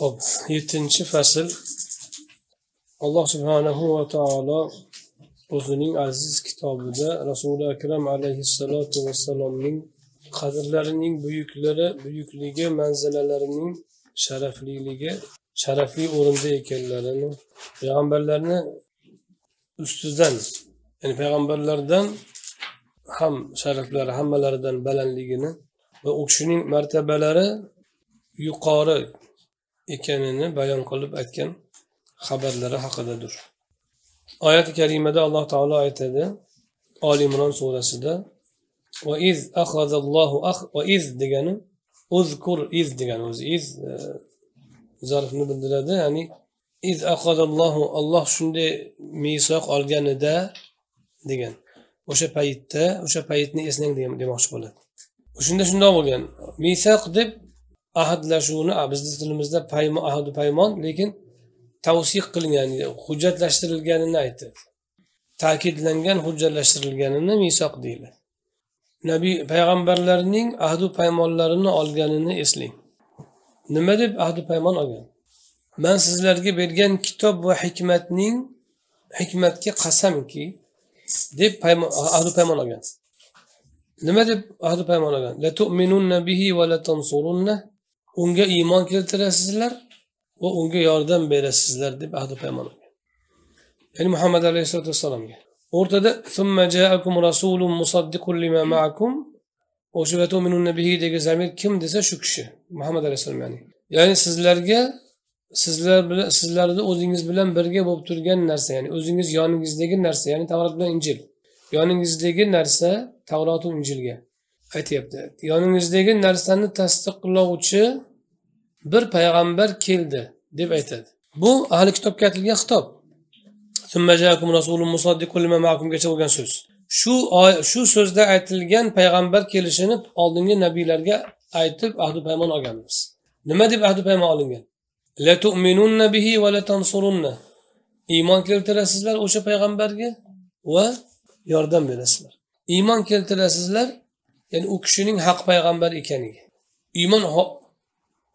Hop, yettinchi fasl. Alloh subhanahu va taolo o'zining aziz kitobida rasuli akram alayhissalotu vassalomning qadrlarining buyuklari buyukligi manzilalarining sharafliligi sharafli o'rinda ekanlarini payg'ambarlarni ustidan ya'ni payg'ambarlardan ham sharaflari hammalaridan balandligini va u kishining martabalari yuqori ekanini bayon qilib aytgan xabarlari haqidadir. Oyati karimada alloh taolo aytadi olimron surasida vaiz ahazallohu vaiz degani uzkur iz degani o'zi. Iz e, zarfni bildiradi ya'ni iz ahazallohu alloh shunday misoq olganida degan. O'sha paytda o'sha paytni eslang demoqchi bo'ladi. Shunda shundoq bo'lgan. Misaq deb ahadlashuvni bizni tilimizda paymon ahdu paymon lekin tavsiq qilingan hujjatlashtirilganini aytdi. Ta'kidlangan hujjatlashtirilganini misoq deyiladi nabiy payg'ambarlarning ahdu paymonlarini olganini eslang. Nima deb ahdu paymon olgan? Man sizlarga bergan kitob va hikmatning hikmatga qasamki deb ahdu paymon olgan. Nima deb ahdu paymon olgan? Unga iymon keltirasizlar va unga yordam berasizlar deb ahdi paymon ya'ni muhammad alayhissalotu vassalomga o'rtada o'sha zamir kim desa shu kishi muhammad alayhissalom ya'ni. Ya'ni sizlarga sizlar bilan sizlarni o'zingiz bilan birga bo'lib turgan narsa ya'ni o'zingiz yoningizdagi narsa ya'ni tavrot bilan injil. Yoningizdagi narsa tavrotu injilga. Aytyapti. Yoningizdagi narsani tasdiqlovchi bir payg'ambar keldi deb aytadi. Bu ahli kitobga aytilgan xitob. Bo'lgan so'z. Shu shu so'zda aytilgan payg'ambar kelishini oldingi nabiylarga aytib ahdi paymon olganmiz. Nima deb ahdi paymon olingan? Iymon keltirasizlar o'sha payg'ambarga va yordam berasizlar. Iymon keltirasizlar ya'ni u kishining haq payg'ambar ekaniga iymon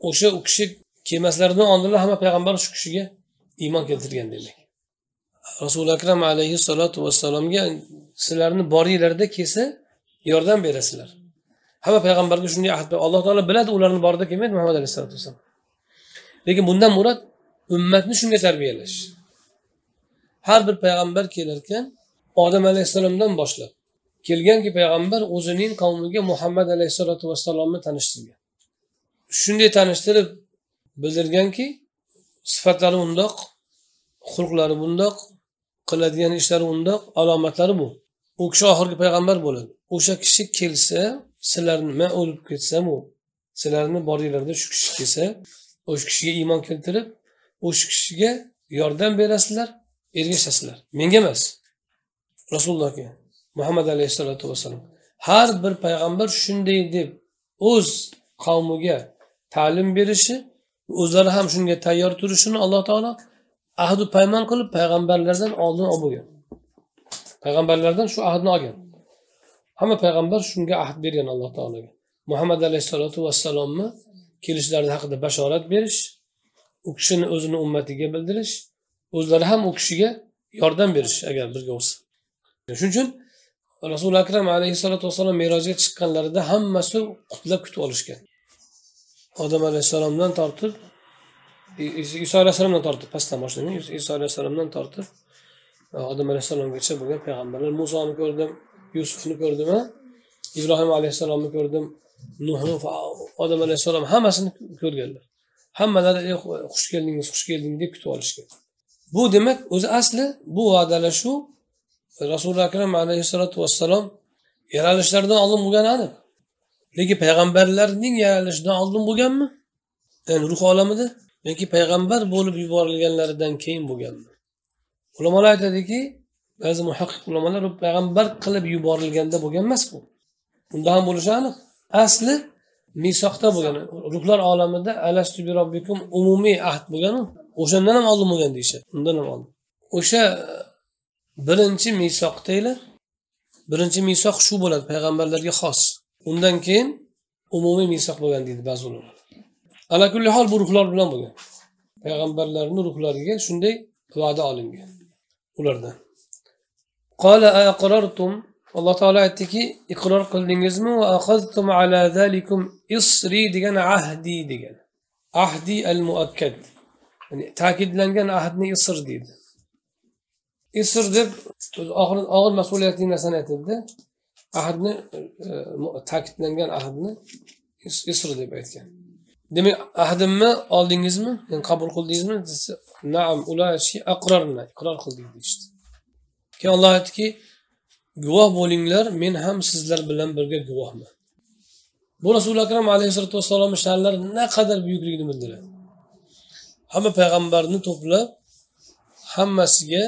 o'sha u kishi kelmaslaridan oldinlar hamma payg'ambar shu kishiga iymon keltirgan demak. Rasuli akram alayhissalotu vassalomga sizlarni boringlarda kelsa yordam berasizlar. Hamma payg'ambarga shunday ahd alloh taolo biladi ularni borida kelmaydi muhammad alayhisalotu vassalom. Lekin bundan murod ummatni shunga tarbiyalash. Har bir payg'ambar kelarkan odam alayhissalomdan boshlab kelganki payg'ambar o'zining qavmiga muhammad alayhissalotu vassalomni tanishtirgan. Shunday tanishtirib bildirganki sifatlari undoq xulqlari bundoq qiladigan ishlari undoq alomatlari bu. U kishi oxirgi payg'ambar bo'ladi. O'sha kishi kelsa sizlarni man o'lib u? sizlarni boringlarda shu kishi kelsa o'sha kishiga iymon keltirib o'sha kishiga yordam berasizlar ergashasizlar. Menga emas rasulullohga. Muhammad alayhissalotu vassalom har bir payg'ambar shunday deb o'z qavmiga ta'lim berishi o'zlari ham shunga tayyor turishini alloh taolo ahdu paymon qilib payg'ambarlardan oldin olib bo'lgan payg'ambarlardan shu ahdni olgan. Hamma payg'ambar shunga ahd bergan alloh taologa. Muhammad alayhissalotu vassalomni kelishlari haqida bashorat berish u kishini o'zini ummatiga bildirish o'zlari ham u kishiga yordam berish agar birga bo'lsa. Shuning uchun rasuli akram alayhissalotu vassalom merojga chiqqanlarida hammasi qutlab kutib olishgan. Odam alayhissalomdan tortib iso alayhissalomdan tortib pastdan boshlangan iso alayhissalomdan tortib e, odam alayhissalomgacha bo'lgan payg'ambarlar. Musoni ko'rdim yusufni ko'rdim ibrohim alayhissalomni ko'rdim nuhni odam alayhissalom hammasini ko'rganlar. Hammalari xush keldingiz xush kelding deb kutib olishgan. Bu demak o'zi asli bu va'dalashuv rasuli akram alayhissalotu vassalom yaralishlaridan oldin bo'lgani aniq. Lekin payg'ambarlarning yaralishidan oldin bo'lganmi? Ya'ni ruh olamida yoki payg'ambar bo'lib yuborilganlaridan keyin bo'lganmi? Ulamolar aytadiki ba'zi muhaqqiq ulamolar payg'ambar qilib yuborilganda bo'lgan emas bu. Unda ham bo'lishi aniq. Asli misoqda bo'lgan ruhlar olamida alastu bi robbikum umumiy ahd bo'lganu o'shandan ham oldin bo'lgan deyishadi. Undan ham oldin. O'sha birinchi misoq deyiladi. Birinchi misoq shu bo'ladi payg'ambarlarga xos. Undan keyin umumiy misoq bo'lgan deydi ba'zi ulamolar ala kulli hol bu ruhlar bilan bo'lgan. Payg'ambarlarni ruhlariga shunday va'da olingan ulardan. Qola aqrartum alloh taolo aytdiki iqror qildingizmi? Ala zalikum isri degan ahdi degan. Ahdi al muakkad ya'ni ta'kidlangan ahdni isr deydi. Isr deb og'ir og'ir mas'uliyatli narsani aytadida ahdni ta'kidlangan ahdni isr deb aytgan demak ahdimni oldingizmi yani qabul qildingizmi desa naam ular aqrorna iqror qildik deyishdi keyin olloh aytdiki guvoh bo'linglar men ham sizlar bilan birga guvohman bu rasuli akram alayhissalotu vassalomni sha'nlari naqadar buyukligini bildiradi hamma payg'ambarni to'plab hammasiga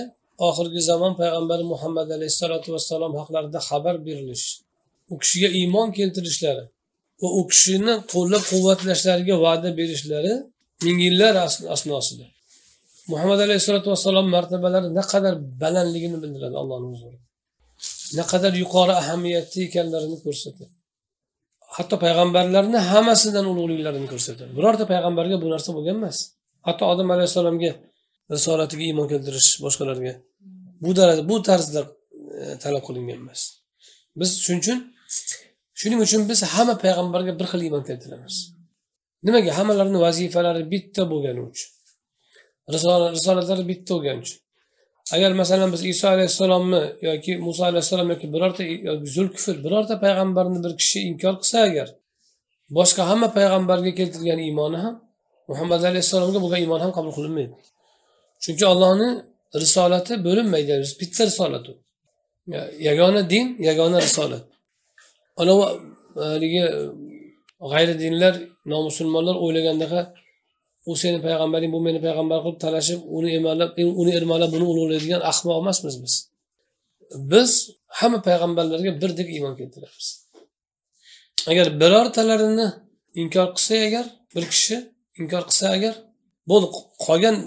oxirgi zamon payg'ambari muhammad alayhissalotu vassalom haqlarida xabar berilish u kishiga iymon keltirishlari va u kishini qo'llab quvvatlashlariga va'da berishlari ming yillar asnosida. Muhammad alayhissalotu vassalom martabalari naqadar balandligini bildiradi allohni huzurida naqadar yuqori ahamiyatli ekanlarini ko'rsatadi. Hatto payg'ambarlarni hammasidan ulug'liklarini ko'rsatadi. Birorta payg'ambarga bu narsa bo'lgan emas. Hatto odam alayhissalomga risolatiga iymon keltirish boshqalarga. Bu darajada bu tarzda e, talab qilingan emas. Biz shuning uchun shuning uchun biz hamma payg'ambarga bir xil iymon keltiramiz. Nimaga? Hammalarini vazifalari bitta bo'lgani uchun. Risolatlari bitta bo'lgani uchun. Agar masalan biz iso alayhissalomni yoki muso alayhissalom yoki birorta zulkufr birorta payg'ambarni bir kishi inkor qilsa agar boshqa hamma payg'ambarga keltirgan iymoni ham muhammad alayhissalomga bo'lgan iymon ham qabul qilinmaydi. Chunki ollohni risolati bo'linmaydi bitta risolat u yagona din yagona risolat. Anavi e, haligi e, g'ayri dinlar nomusulmonlar o'ylagandaqa u seni payg'ambaring bu meni payg'ambar qilib talashib uni emalab uni ermalab buni ulug'laydigan ahmoq emasmiz biz. Biz hamma payg'ambarlarga birdek iymon keltiramiz. Agar birortalarini inkor qilsa agar bir kishi inkor qilsa agar bo'ldi qolgan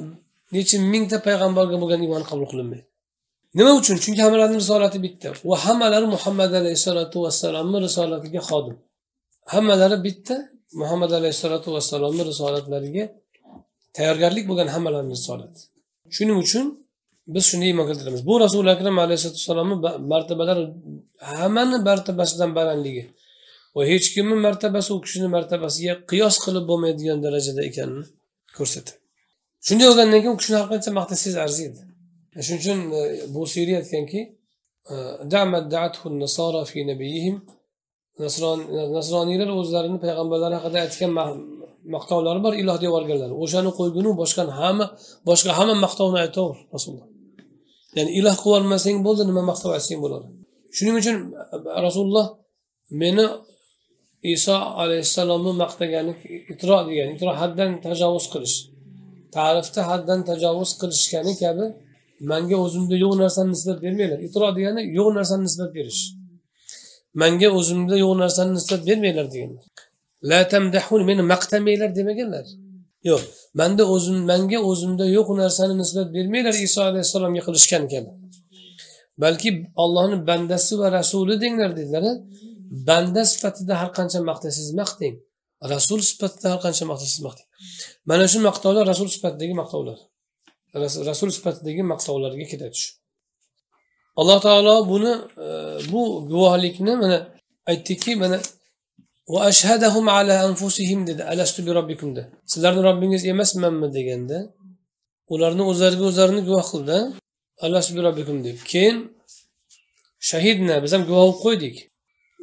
necha mingta payg'ambarga bo'lgan iymon qabul qilinmaydi. Nima uchun? Chunki hammalarni risolati bitta. Va hammalari muhammad alayhissalotu vassalomni risolatiga xodim. Hammalari bitta muhammad alayhissalotu vassalomni risolatlariga tayyorgarlik bo'lgan hammalarni risolati. Shuning uchun biz shuni iymon keltiramiz. Bu rasuli akram alayhisalotu vassalomni martabalari hammani martabasidan balandligi va hech kimni martabasi u kishini martabasiga qiyos qilib bo'lmaydigan darajada ekanini ko'rsatadi. Shunday bo'lgandan keyin u kishini har qancha maqtasangiz arziydi shuning uchun e, bu siyriy aytganki e, nasroniylar o'zlarini payg'ambarlar haqida aytgan maqtovlari bor iloh deb yuborganlar. O'shani qo'ygunu boshqa hamma boshqa hamma maqtovni aytaver rasululloh. Ya'ni iloh qilib yubormasang bo'ldi nima maqtov aytsang bo'ladi. Shuning uchun e, rasululloh meni iso alayhissalomni maqtagani itro degan itro haddan tajovuz qilish tarifda haddan tajovuz qilishgani kabi manga o'zimda yo'q narsani nisbat bermanglar itro degani yo'q narsani nisbat berish. Manga o'zimda yo'q narsani nisbat bermanglar deganlar la tamdahun meni maqtamanglar demaganlar. Yo'q manda o'zim manga o'zimda yo'q narsani nisbat bermanglar iso alayhissalomga qilishgan kabi. Balki ollohni bandasi va rasuli denglar dedilar banda sifatida har qancha maqtasangiz maqtang rasul sifatida har qancha maqtasangiz maqtang mana shu maqtovlar rasul sifatidagi maqtovlar. Rasul sifatidagi maqtovlarga kiradi shu alloh taolo buni e, bu guvohlikni mana aytdiki mana va ashhadahum ala anfusihim dedi. Alastu bi robbikum de. Sizlarni robbingiz emasmanmi deganda ularni o'zlariga o'zlarini guvoh qildi. Alastu bi robbikum deb. Keyin shahidna biz ham guvoh bo'lib qo'ydik.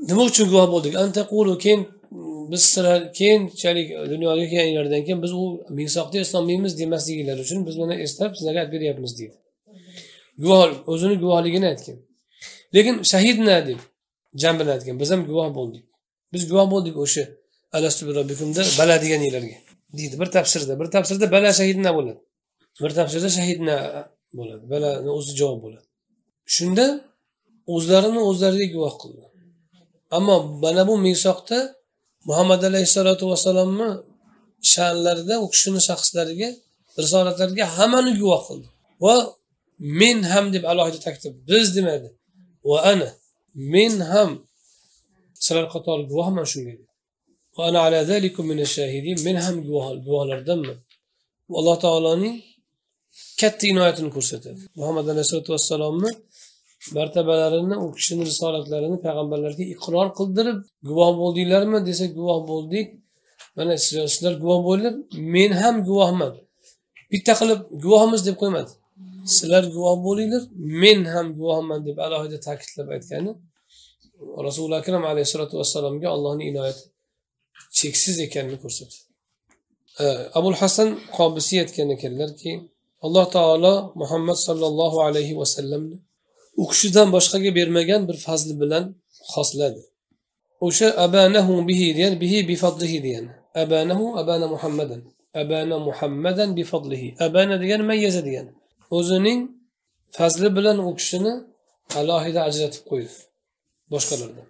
Nima uchun guvoh bo'ldik? Antaqulu keyin biz sizlar keyinchalik e, dunyoga kelganinglardan keyin biz u misoqda islomiymiz demasliginglar uchun biz buni eslab sizlarga aytib beryapmiz deydi. Guvoh o'zini guvohligini aytgan. Lekin shahidna deb jam bilan aytgan biz ham guvoh bo'ldik. Biz guvoh bo'ldik o'sha alastu robbikumda bala deganinglarga deydi. Bir tafsirda bir tafsirda bala shahidna bo'ladi. Bir tafsirda shahidna bo'ladi. Balani o'zi javob bo'ladi. Shunda o'zlarini o'zlariga guvoh qildi. Ammo mana bu misoqda muhammad alayhissalotu vassalomni sha'nlarida u kishini shaxslariga risolatlariga hammani guvoh qildi. Va men ham deb alohida ta'kidlab biz demadi va ana men ham sizlar qatori guvohman shunga. Men ham guvoh guvohlardanman. Alloh taoloning katta inoyatini ko'rsatadi. Muhammad alayhisalotu vassalomni martabalarini u kishini risolatlarini payg'ambarlarga iqror qildirib guvoh bo'ldinglarmi desa guvoh bo'ldik. Mana sizlar guvoh bo'linglar men ham guvohman. Bitta qilib guvohmiz deb qo'ymadi. Sizlar guvoh bo'linglar men ham guvohman deb alohida ta'kidlab aytgani rasuli akram alayhissalotu vassalomga allohni inoyati cheksiz ekanini ko'rsatdi. Abul hasan qobisiy aytgan ekanlarki alloh taolo muhammad sollallohu alayhi vasallamni u kishidan boshqaga bermagan bir fazli bilan xosladi. O'sha abanahu bihi degan bihi bifadlihi degan. Abanahu abana muhammadan. Abana muhammadan bifadlihi abana degani mayyaza degani o'zining fazli bilan u kishini alohida ajratib qo'ydi. Boshqalardan.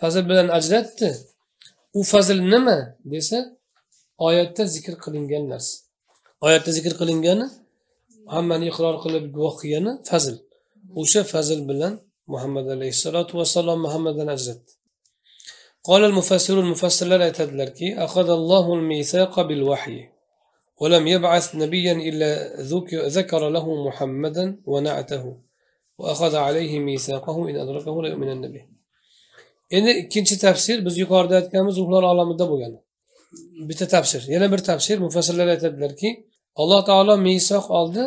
Fazl bilan ajratdi. U fazl nima desa oyatda zikr qilingan narsa. Oyatda zikr qilingani hammani iqror qilib guvoh qilgani fazil o'sha بلن محمد عليه الصلاة والسلام muhammadan ajratdi قال المفسر المفسر لا تدلركي أخذ الله الميثاق بالوحي ولم يبعث نبيا إلا ذكر له محمدا ونعته. وأخذ عليه ميثاقه إن أدركه لا يؤمن النبي إن كنت تفسير بس يقار دات كامز وخلال عالم الدبو يعني بتتفسير يعني بر تفسير مفسر لا تدلركي alloh taolo misoq oldi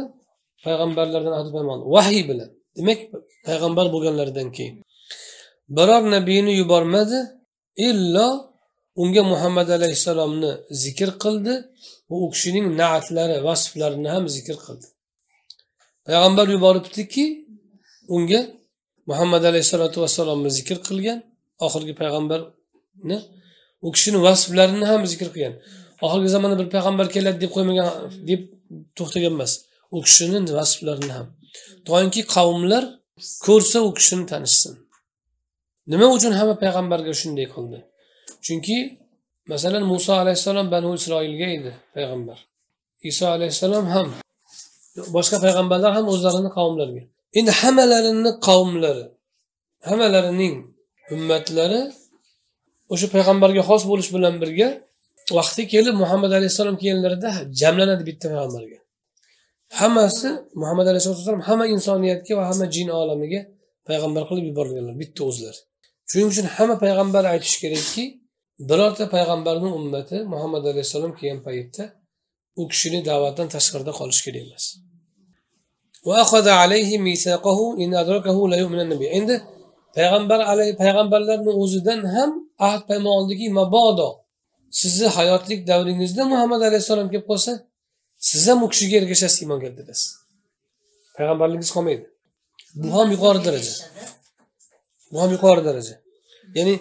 payg'ambarlardan ahd paymon vahiy bilan. Demak payg'ambar bo'lganlaridan keyin. Biror nabiyni yubormadi illo unga muhammad alayhissalomni zikr qildi. Va u kishining naatlari vasflarini ham zikr qildi. Payg'ambar yuboribdiki unga muhammad alayhissalotu vassalomni zikr qilgan. Oxirgi payg'ambarni u kishini vasflarini ham zikr qilgan. Oxirgi zamonda bir payg'ambar keladi deb qo'ymagan deb to'xtagan emas u kishini vasflarini ham. Doimki qavmlar ko'rsa u kishini tanishsin. Nima uchun hamma payg'ambarga shunday qildi? Chunki masalan muso alayhissalom banu isroilga edi payg'ambar. Iso alayhissalom ham boshqa payg'ambarlar ham o'zlarini qavmlariga endi hammalarini qavmlari hammalarining ummatlari o'sha payg'ambarga xos bo'lish bilan birga vaqti kelib muhammad alayhissalom kelganlarida jamlanadi bitta payg'ambarga. Hammasi muhammad alayhissalom hamma insoniyatga va hamma jin olamiga payg'ambar qilib yuborilganlar bitta o'zlari. Shuning uchun hamma payg'ambar aytishi kerakki birorta payg'ambarni ummati muhammad alayhissalom kelgan paytda u kishini da'vatdan tashqarida qolishi kerak emas. Endi payg'ambar payg'ambarlarni o'zidan ham ahd paymon oldiki mabodo sizni hayotlik davringizda muhammad alayhissalom kelib qolsa siz ham u kishiga ergashasiz iymon keltirasiz payg'ambarligingiz qolmaydi. Bu ham yuqori daraja. Bu ham yuqori daraja. Ya'ni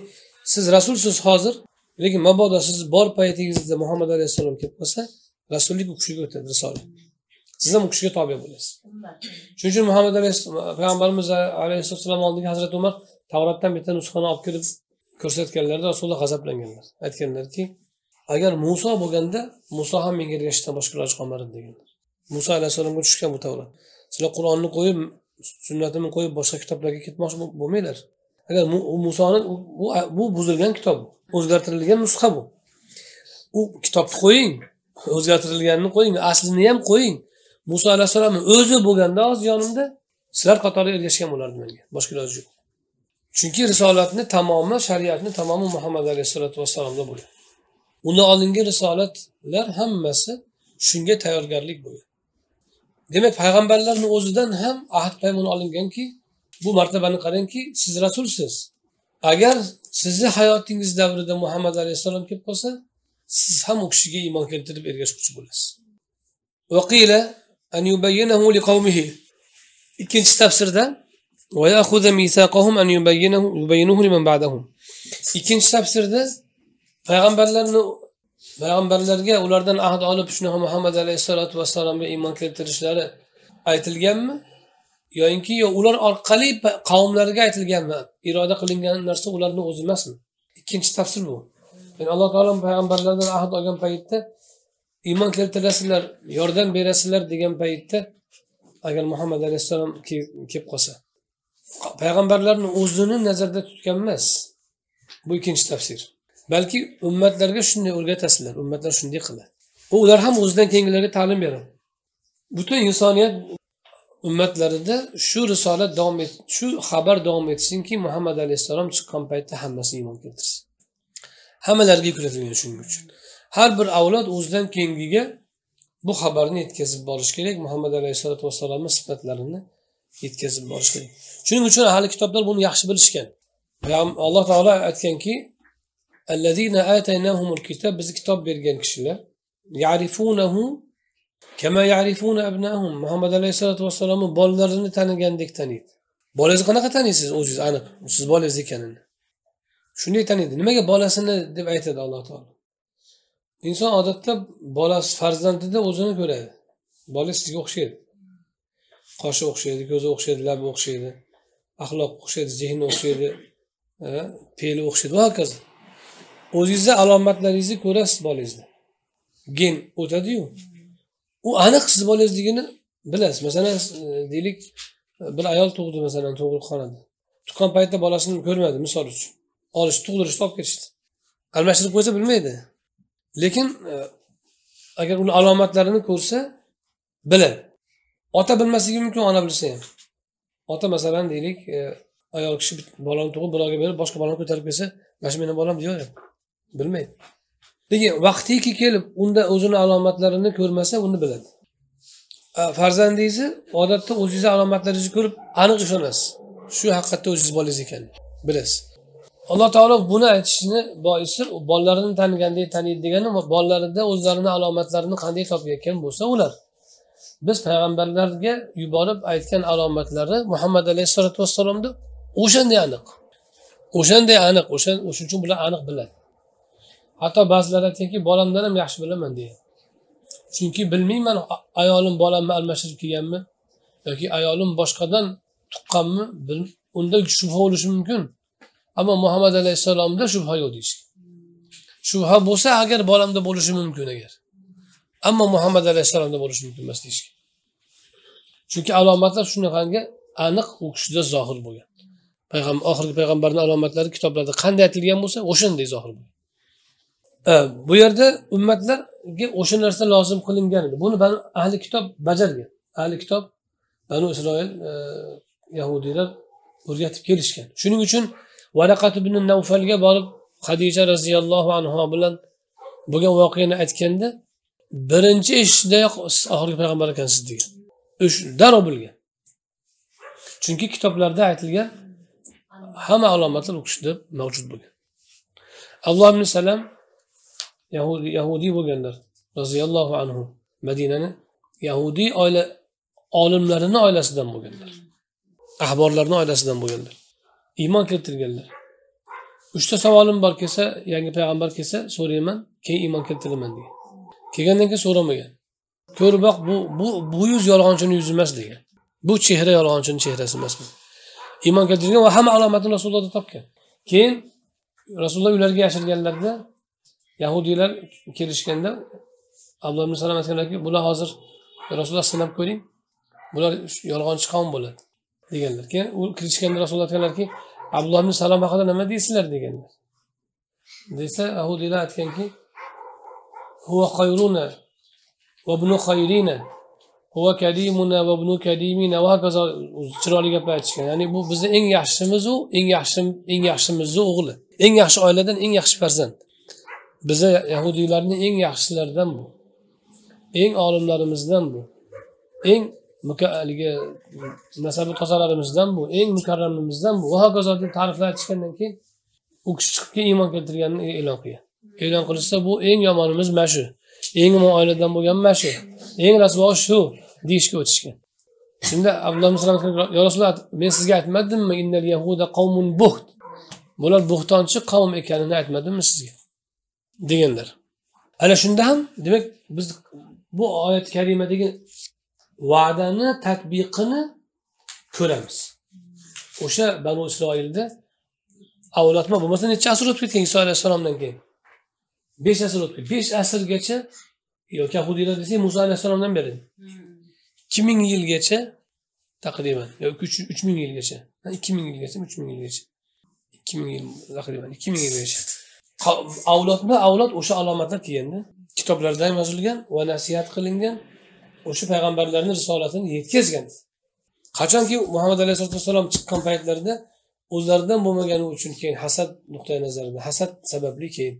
siz rasulsiz hozir lekin mabodo siz bor paytingizda muhammad alayhissalom kelib qolsa rasullik u kishiga o'tadi risolat. Siz ham u kishiga tobe bo'lasiz. Shuning uchun muhammad payg'ambarimiz alayhissalom oldiga hazrati umar tavrotdan bitta nusxani olib kelib ko'rsatganlarida rasululloh g'azablanganlar. Aytganlarki agar muso bo'lganda muso ham menga ergashishdan boshqa iloji qolmadi deganlar. Muso alayhissalomga tushgan bu tavrat. Sizlar qur'onni qo'yib sunnatimni qo'yib boshqa kitoblarga ketmoqchi bo'lmanglar. Agar musoni bu buzilgan kitob o'zgartirilgan nusxa bu. U kitobni qo'ying o'zgartirilganini qo'ying aslini ham qo'ying. Muso alayhissalomni o'zi bo'lganda hozir yonimda sizlar qatori ergashgan bo'lardi menga. Boshqa iloji yo'q. Chunki risolatni tamomi shariatni tamomi muhammad alayhissalotu vassalomda bo'lgan. Undan oldingi risolatlar hammasi shunga tayyorgarlik bo'lgan. Demak payg'ambarlarni o'zidan ham ahd paymon olinganki bu martabani qarangki siz rasulsiz. Agar sizni hayotingiz davrida muhammad alayhissalom kelib qolsa siz ham u kishiga iymon keltirib ergashuvchi bo'lasiz. Ikkinchi tafsirda ikkinchi tafsirda payg'ambarlarni payg'ambarlarga ulardan ahd olib shunaqa muhammad alayhissalotu vassalomga iymon keltirishlari aytilganmi? Yoyinki yo ular orqali qavmlarga aytilganmi? Iroda qilingan narsa ularni o'zi emasmi? Ikkinchi tafsir bu. Ya'ni alloh taolo payg'ambarlardan ahd olgan paytda iymon keltirasizlar yordam berasizlar degan paytda agar muhammad alayhissalom kelib qolsa. Payg'ambarlarni o'zini nazarda tutgan emas. Bu ikkinchi tafsir. Balki ummatlarga shunday o'rgatasizlar ummatlar shunday qiladi. Ular ham o'zidan keyingilarga ta'lim beradi. Butun insoniyat ummatlarida shu risolat davom et shu xabar davom etsinki muhammad alayhissalom chiqqan paytda hammasi iymon keltirsin. Hammalariga yuklatilgan shuning uchun. Har bir avlod o'zidan keyingiga bu xabarni yetkazib borish kerak muhammad alayhissalotu vassalomni sifatlarini yetkazib borish kerak. Shuning uchun ahli kitoblar buni yaxshi bilishgan. Alloh taolo aytganki biz kitob bergan kishilar yarifunahu kama yarifuna abnahum muhammad alayhissalotu vassalomni bolalarini tanigandek taniydi bolangizni qanaqa taniysiz o'zingiz aniq siz bolangiz ekanini shunday taniydi nimaga bolasini deb aytadi alloh taolo inson odatda bolasi farzandida o'zini ko'radi bola sizga o'xshaydi qoshi o'xshaydi ko'zi o'xshaydi labi o'xshaydi axloq o'xshaydi zehni o'xshaydi fe'li o'xshaydi va hokazo o'zingizni alomatlaringizni ko'rasiz bolangizni gen o'tadiyu. U aniq siz bolangizligini bilasiz. Masalan e, deylik bir ayol tug'di masalan tug'ruqxonada tuqqan paytda bolasini ko'rmadi misol uchun. Olish tug'dirishni olib ketishdi. Almashtirib qo'ysa bilmaydi. Lekin e, agar uni alomatlarini ko'rsa biladi. Ota bilmasligi mumkin ona bilsa ham. Ota masalan deylik e, ayol kishi bolani tug'ib birovga berib boshqa bolani ko'tarib kelsa mana shu meni bolam deyveradi. Bilmaydi. Lekin vaqtiki kelib unda o'zini alomatlarini ko'rmasa uni biladi. Farzandingizni odatda o'zingizni alomatlaringizni ko'rib aniq ishonasiz. Shu haqiqatda o'zingiz bolangiz ekan bilasiz. Alloh taolo buni aytishini boisi bolalarini tanigandek taniydi degani bolalarida o'zlarini alomatlarini qanday topayotgan bo'lsa ular. Biz payg'ambarlarga yuborib aytgan alomatlari muhammad alayhissalotu vassalomda o'shanday aniq. O'shanday aniq o'sha o'shaning uchun bular aniq biladi. Hatto ba'zilar aytganki bolamdan ham yaxshi bilaman deydi chunki bilmayman ayolim bolamni almashtirib kelganmi yoki ayolim boshqadan tuqqanmi unda shubha bo'lishi mumkin. Ammo muhammad alayhissalomda shubha yo'q deyishgan shubha bo'lsa agar bolamda bo'lishi mumkin agar. Ammo muhammad alayhissalomda bo'lishi mumkin emas deyishgan chunki alomatlar shunaqangi aniq u kishida zohir bo'lgan. Payg'ambar oxirgi payg'ambarni alomatlari kitoblarda qanday aytilgan bo'lsa o'shanday zohir bo'lgan. Э, bu yerda ummatlarga o'sha narsa lozim qilingan edi. Buni ahli kitob bajargan. Ahli kitob banu isroil e, yahudiylar o'rgatib kelishgan. Shuning uchun varaqat ibn navfalga borib hadija roziyallohu anhu bilan bo'lgan voqeani aytganda birinchi eshitishdayoq siz oxirgi payg'ambar ekansiz degan. Darrov bilgan. Chunki kitoblarda aytilgan hamma alomatlar u kishida mavjud bo'lgan. Alloh ibn salam yahudiy yahudiy bo'lganlar. Roziyallohu anhu. Madinani yahudiy oila olimlarini oilasidan bo'lganlar. Ahborlarni oilasidan bo'lganlar. Iymon keltirganlar. Uchta savolim bor kelsa yangi payg'ambar kelsa so'rayman keyin iymon keltiraman degan. Kelgandan keyin so'ramagan. Ko'riboq bu bu bu yuz yolg'onchini yuzi emas degan. Bu chehra yolg'onchini chehrasi emas bu. Iymon keltirgan va hamma alomatini rasulullohda topgan. Keyin rasululloh ularga yashirganlarida yahudiylar kelishganda abdulloh ibn salam aytganlarki bular hozir rasululloh sinab ko'ring bular yolg'onchi qavm bo'ladi deganlar. Keyin u kirishganda rasululloh aytganlarki abdulloh ibn salom haqida nima deysizlar? deganlar. Desa yahudiylar aytganki huva qayruna va bunu khayrina huva kalimuna va bunu kalimina va hokazo chiroyli gaplar aytishgan. Ya'ni bu bizni eng yaxshimizu eng yaxshi eng yaxshimizni o'g'li eng yaxshi oiladan eng yaxshi farzand biza yahudiylarni eng yaxshilaridan bu. Eng olimlarimizdan bu. Eng haligi nasabi tozalarimizdan bu. Eng mukarramimizdan bu. Va hokazo deb ta'riflar aytishgandan keyin u kishi chiqib keyin iymon keltirganini e-, e'lon qilgan. E'lon qilishsa bu eng yomonimiz mana shu. Eng yomon oiladan bo'lgan mana shu. Eng rasvo shu deyishga o'tishgan. Shunda abdulloh yo rasululloh men sizga aytmadimmi bular bo'xtonchi qavm ekanini aytmadimmi sizga? Deganlar. Ana shunda ham demak biz bu oyat karimadagi va'dani tadbiqini ko'ramiz. O'sha banu isroilda avlodma bo'lmasa necha asr o'tib ketgan iso alayhissalomdan keyin? Besh asr o'tib besh asrgacha yoki yahudiylar desak muso alayhissalomdan beri. Ikki ming yilgacha taqriban yoki uch ming yilgacha. Ikki ming yilgacha uch ming yilgacha. Ikki ming yil taqriban ikki ming yilgacha. Avlodma avlod o'sha alomatlar kelganda kitoblarda ham yozilgan va nasihat qilingan. O'sha payg'ambarlarni risolatini yetkazgan. Qachonki muhammad alayhisalotu vassalom chiqqan paytlarida o'zlaridan bo'lmagani uchun keyin hasad nuqtai nazaridan hasad sababli keyin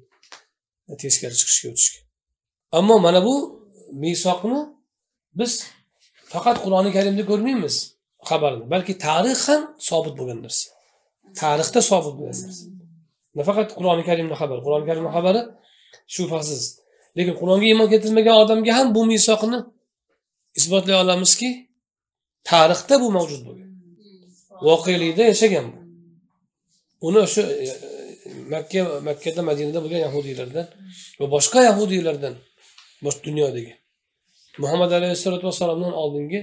teskari chiqishga o'tishgan. Ammo mana bu misoqni biz faqat qur'oni karimda ko'rmaymiz xabarni balki tarix ham sobit bo'lgan narsa. Tarixda sobit bo'lgan narsa. Nafaqat qur'oni karimni xabari. Qur'oni karimni xabari shubhasiz. Lekin qur'onga iymon keltirmagan odamga ham bu misoqni isbotlay olamizki tarixda bu mavjud bo'lgan. Voqelikda yashagan bu. Uni o'sha e, e, makka makkada madinada bo'lgan yahudiylardan va boshqa yahudiylardan boshqa dunyodagi muhammad alayhissalotu vassalomdan oldingi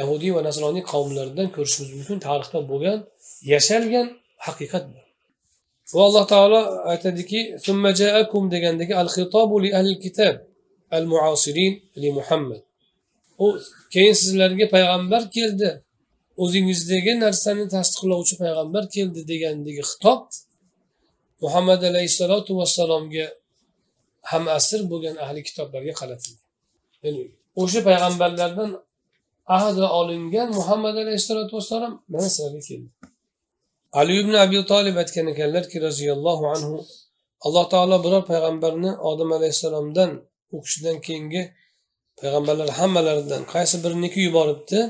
yahudiy va nasroniy qavmlaridan ko'rishimiz mumkin tarixda bo'lgan yashalgan haqiqat bu. Va alloh taolo aytadiki degandagi al xitobu li ahli kitob al muasirin li muhammad u keyin sizlarga payg'ambar keldi. O'zingizdagi narsani tasdiqlovchi payg'ambar keldi degandagi xitob muhammad alayhissalotu vassalomga ham asr bo'lgan ahli kitoblarga qaratilgan ya'ni o'sha payg'ambarlardan ahd olingan muhammad alayhissalotu vassalom mana sizlarga keldi. ali ibn abi tolib aytgan ekanlarki roziyallohu anhu alloh taolo biror payg'ambarni odam alayhissalomdan u kishidan keyingi payg'ambarlar hammalaridan qaysi biriniki yuboribdi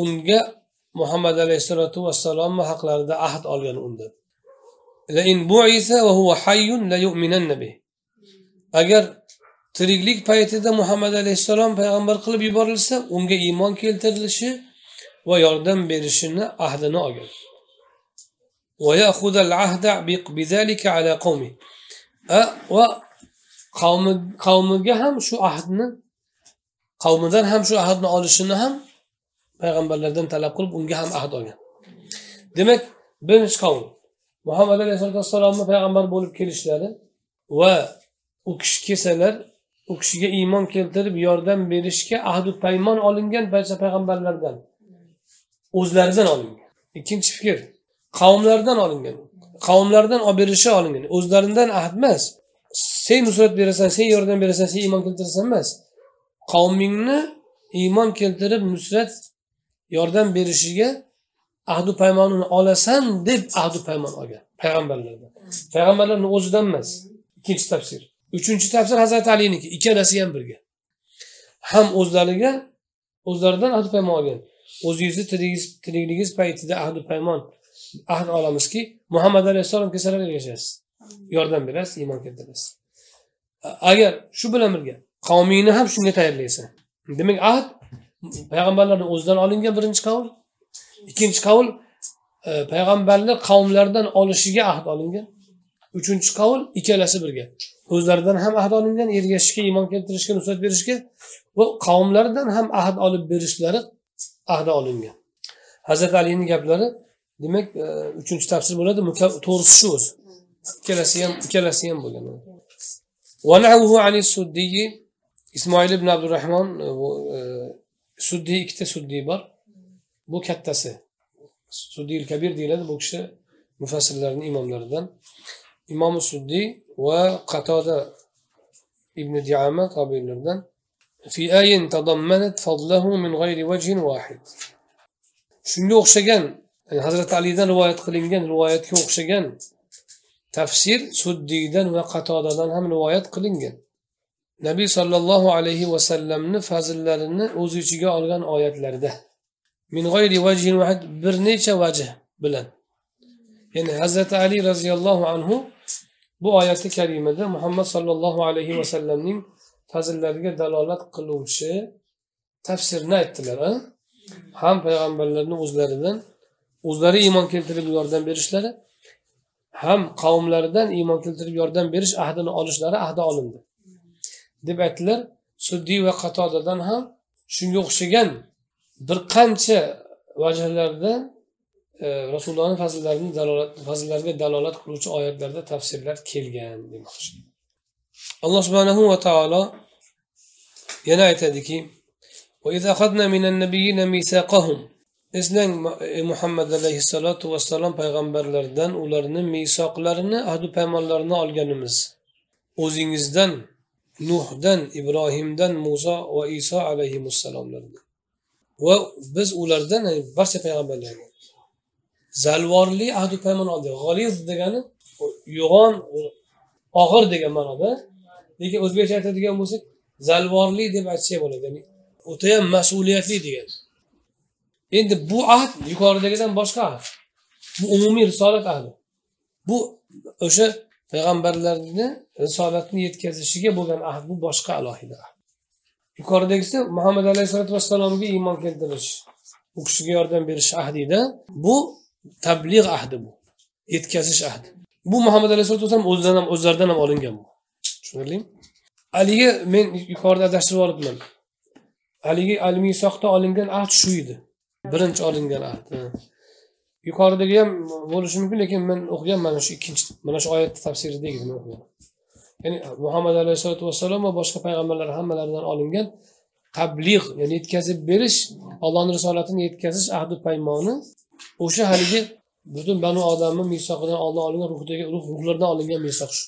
unga muhammad alayhissalotu vassalomni haqlarida ahd olgan unda. Agar tiriklik paytida muhammad alayhissalom payg'ambar qilib yuborilsa unga iymon keltirilishi va yordam berishini ahdini olgan. ويأخذ العهد بذلك على قومه A- va qavmi qavmiga ham shu ahdni qavmidan ham shu ahdni olishini ham payg'ambarlardan talab qilib unga ham ahd olgan demak birinchi qavm muhammad alayhisalotu vassalomni payg'ambar bo'lib kelishlari va u kishi kelsalar u kishiga iymon keltirib yordam berishga ahdu paymon olingan barcha payg'ambarlardan o'zlaridan olingan ikkinchi fikr qavmlardan olingan qavmlardan olib berishi olingan o'zlaridan ahd emas. Sen nusrat berasan sen yordam berasan sen iymon keltirasan emas. Qavmingni iymon keltirib nusrat yordam berishiga ahdu paymonini olasan deb ahdu paymon olgan payg'ambarlardan. Payg'ambarlarni o'zidan emas ikkinchi tafsir. Uchinchi tafsir hazrati aliniki ikkalasi ham birga. Ham o'zlariga o'zlaridan ahdu paymon olgan. O'zingizni tirigingiz tirikligingiz paytida ahdu paymon ahd olamizki muhammad alayhissalom kelsalar ergashasiz yordam berasiz iymon keltirasiz. Agar shu bilan birga qavmingni ham shunga tayyorlaysan. Demak ahd payg'ambarlarni o'zidan olingan birinchi qavl ikkinchi qavl e, payg'ambarlar qavmlardan olishiga ahd olingan. Uchinchi qavl ikkalasi birga. O'zlaridan ham ahd olingan ergashishga iymon keltirishga nusrat berishga va qavmlaridan ham ahd olib berishlari ahdi olingan. Hazrati alini gaplari demak uchinchi e, tafsir bo'ladi to'g'risi shu o'zi ikkalasi ham ikkalasi ham bo'lgan suddiy ismoil ibn abdurahmon suddiy e, ikkita suddiy bor bu kattasi suddiyil kabir deyiladi bu kishi mufassirlarni imomlaridan imom suddiy va qatoda ibn diama tobiinlardan shunga o'xshagan yani hazrati alidan rivoyat qilingan rivoyatga o'xshagan tafsir suddiydan va qatodadan ham rivoyat qilingan. Nabiy sollallohu alayhi vasallamni fazillarini o'z ichiga olgan oyatlarda min g'ayri vajhin vahid bir necha vajh bilan. Ya'ni hazrati ali roziyallohu anhu bu oyati karimada muhammad sollallohu alayhi vasallamning fazillariga dalolat qiluvchi tafsirni aytdilar ham payg'ambarlarni o'zlaridan o'zlari iymon keltirib yordam berishlari ham qavmlaridan iymon keltirib yordam berish ahdini olishlari ahdi olindi deb aytdilar suddiy va qatodadan ham shunga o'xshagan bir qancha vajhlarda e, rasulullohni fazillarini dalolat fazillariga dalolat qiluvchi oyatlarda tafsirlar kelgan demoqchi alloh subhanahu va taolo yana aytadiki وإذا أخذنا من النبيين ميثاقهم eslang e, muhammad alayhissalotu vassalom payg'ambarlardan ularni misoqlarini ahdu paymonlarini olganimiz. O'zingizdan nuhdan ibrohimdan muso va iso alayhissalomlardan va biz ulardan e, barcha payg'ambarlardan zalvorli ahdu paymon oldik g'oliz degani yo'g'on og'ir degan ma'noda. Lekin o'zbekcha aytadigan bo'lsak zalvorli deb aytsak bo'ladi. Ya'ni o'tayam mas'uliyatli degani endi bu ahd yuqoridagidan boshqa ahd. Bu umumiy risolat ahdi. Bu o'sha payg'ambarlarni risolatni yetkazishiga bo'lgan ahd bu boshqa alohida ahd. Yuqoridagisi muhammad alayhisalotu vassalomga iymon keltirish u kishiga yordam berish ahdida bu tabliğ ahdi bu yetkazish ahdi. Bu muhammad alayhisalotu vassalom o'zidan ham o'zlaridan ham olingan bu. Tushunarlimi? Haligi men yuqorida adashtirib olibman. Haligi almisoqda olingan ahd shu edi. Birinchi olingan ahd yuqoridagi ham bo'lishi mumkin lekin men o'qigan mana shu ikkinchi mana shu oyat tafsiridagi ya'ni muhammad alayhissalotu vassalom va boshqa payg'ambarlar hammalaridan olingan tabliğ ya'ni yetkazib berish allohni risolatini yetkazish ahdi paymoni. O'sha haligi butun banu odamni misoqidan oldin olingan ruhdagi ruhlardan olingan misoq shu.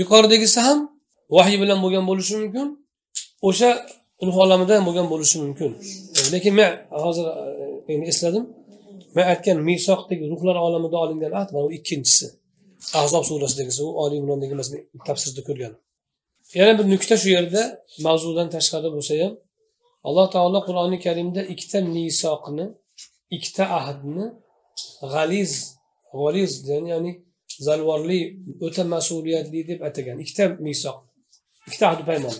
Yuqoridagisi ham vahiy bilan bo'lgan bo'lishi mumkin. O'sha ruh olamidan bo'lgan bo'lishi mumkin. E, lekin men hozir e, endi esladim. Men aytgan misoqdagi ruhlar olamida olingan ahd mana bu ikkinchisi. Ahzob surasidagisi u oliy imrondagi tafsirda ko'rganim yana bir nuqta shu yerda mavzudan tashqari bo'lsa ham alloh taolo qur'oni karimda ikkita misoqni ikkita ahdni g'aliz g'aliz ya'ni zalvorli o'ta mas'uliyatli deb atagan ikkita misoq ikkita ahdi paymon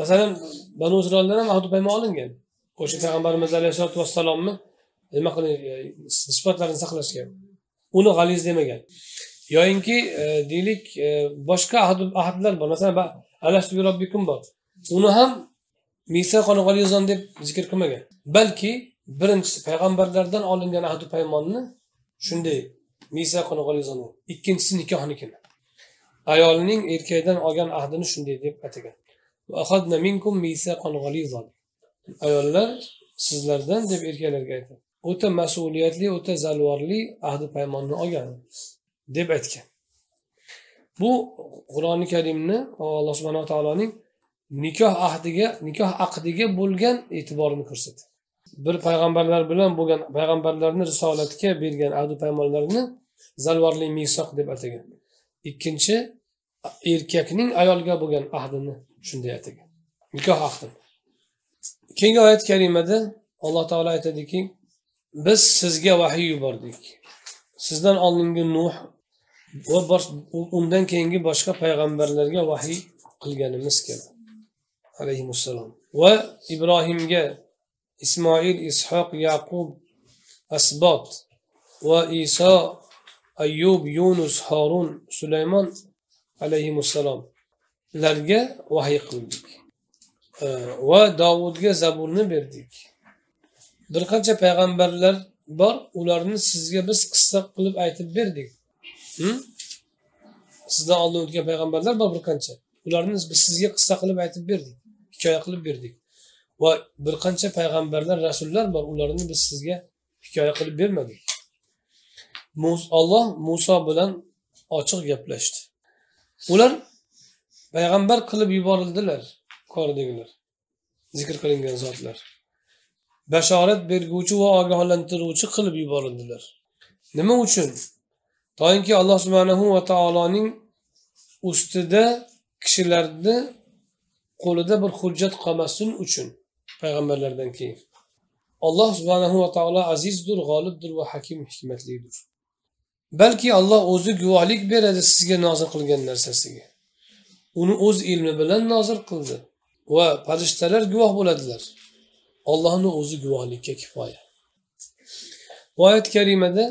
masalan banu isroildan ham ahdi paymon olingan. O'sha payg'ambarimiz alayhissalotu vassalomni nima qilib e, sifatlarini saqlashga uni g'aliz demagan. Yoyinki e, deylik e, boshqa ahdlar bor. Masalan alastu robbikum bor. Uni ham misaqon g'alizon deb zikr qilmagan. Balki birinchisi payg'ambarlardan olingan ahdu paymonni shunday misaqon g'alizon ikkinchisi nikohnikini ayolning erkakdan olgan ahdini shunday deb atagan. Ayollar sizlardan deb erkaklarga aytadi o'ta mas'uliyatli o'ta zalvorli ahdi paymonni olgan deb aytgan. Bu qur'oni karimni alloh subhanaa taoloning nikoh ahdiga nikoh aqdiga bo'lgan e'tiborini ko'rsatadi bir payg'ambarlar bilan bo'lgan payg'ambarlarni risolatga bergan ahdi paymonlarni zalvorli misoq deb atagan. Ikkinchi erkakning ayolga bo'lgan ahdini shunday atagan nikoh ahdi keyingi oyat karimada alloh taolo aytadiki biz sizga vahiy yubordik. Sizdan oldingi nuh va undan keyingi boshqa payg'ambarlarga vahiy qilganimiz kabi alayhissalom va ibrohimga ismoil ishoq yaqub asbot va iso ayyub yunus horun sulaymon alayhissalom larga vahiy qildik. Va dovudga zaburni berdik. Bir qancha payg'ambarlar bor ularni sizga biz qissa qilib aytib berdik. Sizdan oldin o'tgan payg'ambarlar bor bir qancha. Ularni biz sizga qissa qilib aytib berdik hikoya qilib berdik. Va bir qancha payg'ambarlar rasullar bor ularni biz sizga hikoya qilib bermadik. Olloh muso bilan ochiq gaplashdi. Ular payg'ambar qilib yuborildilar yuqoridagilar zikr qilingan zotlar. Bashorat berguvchi va ogohlantiruvchi qilib yuborildilar. Nima uchun? Toinki alloh subhanahu va taoloning ustida kishilarni qo'lida bir hujjat qolmasin uchun payg'ambarlardan keyin. Alloh subhanahu va taolo azizdir g'olibdir va hakim hikmatlidir. Balki alloh o'zi guvohlik beradi sizga nozil qilgan narsasiga. Uni o'z ilmi bilan nozil qildi. Va farishtalar guvoh bo'ladilar. Ollohni o'zi guvohlikka kifoya. Bu oyat karimada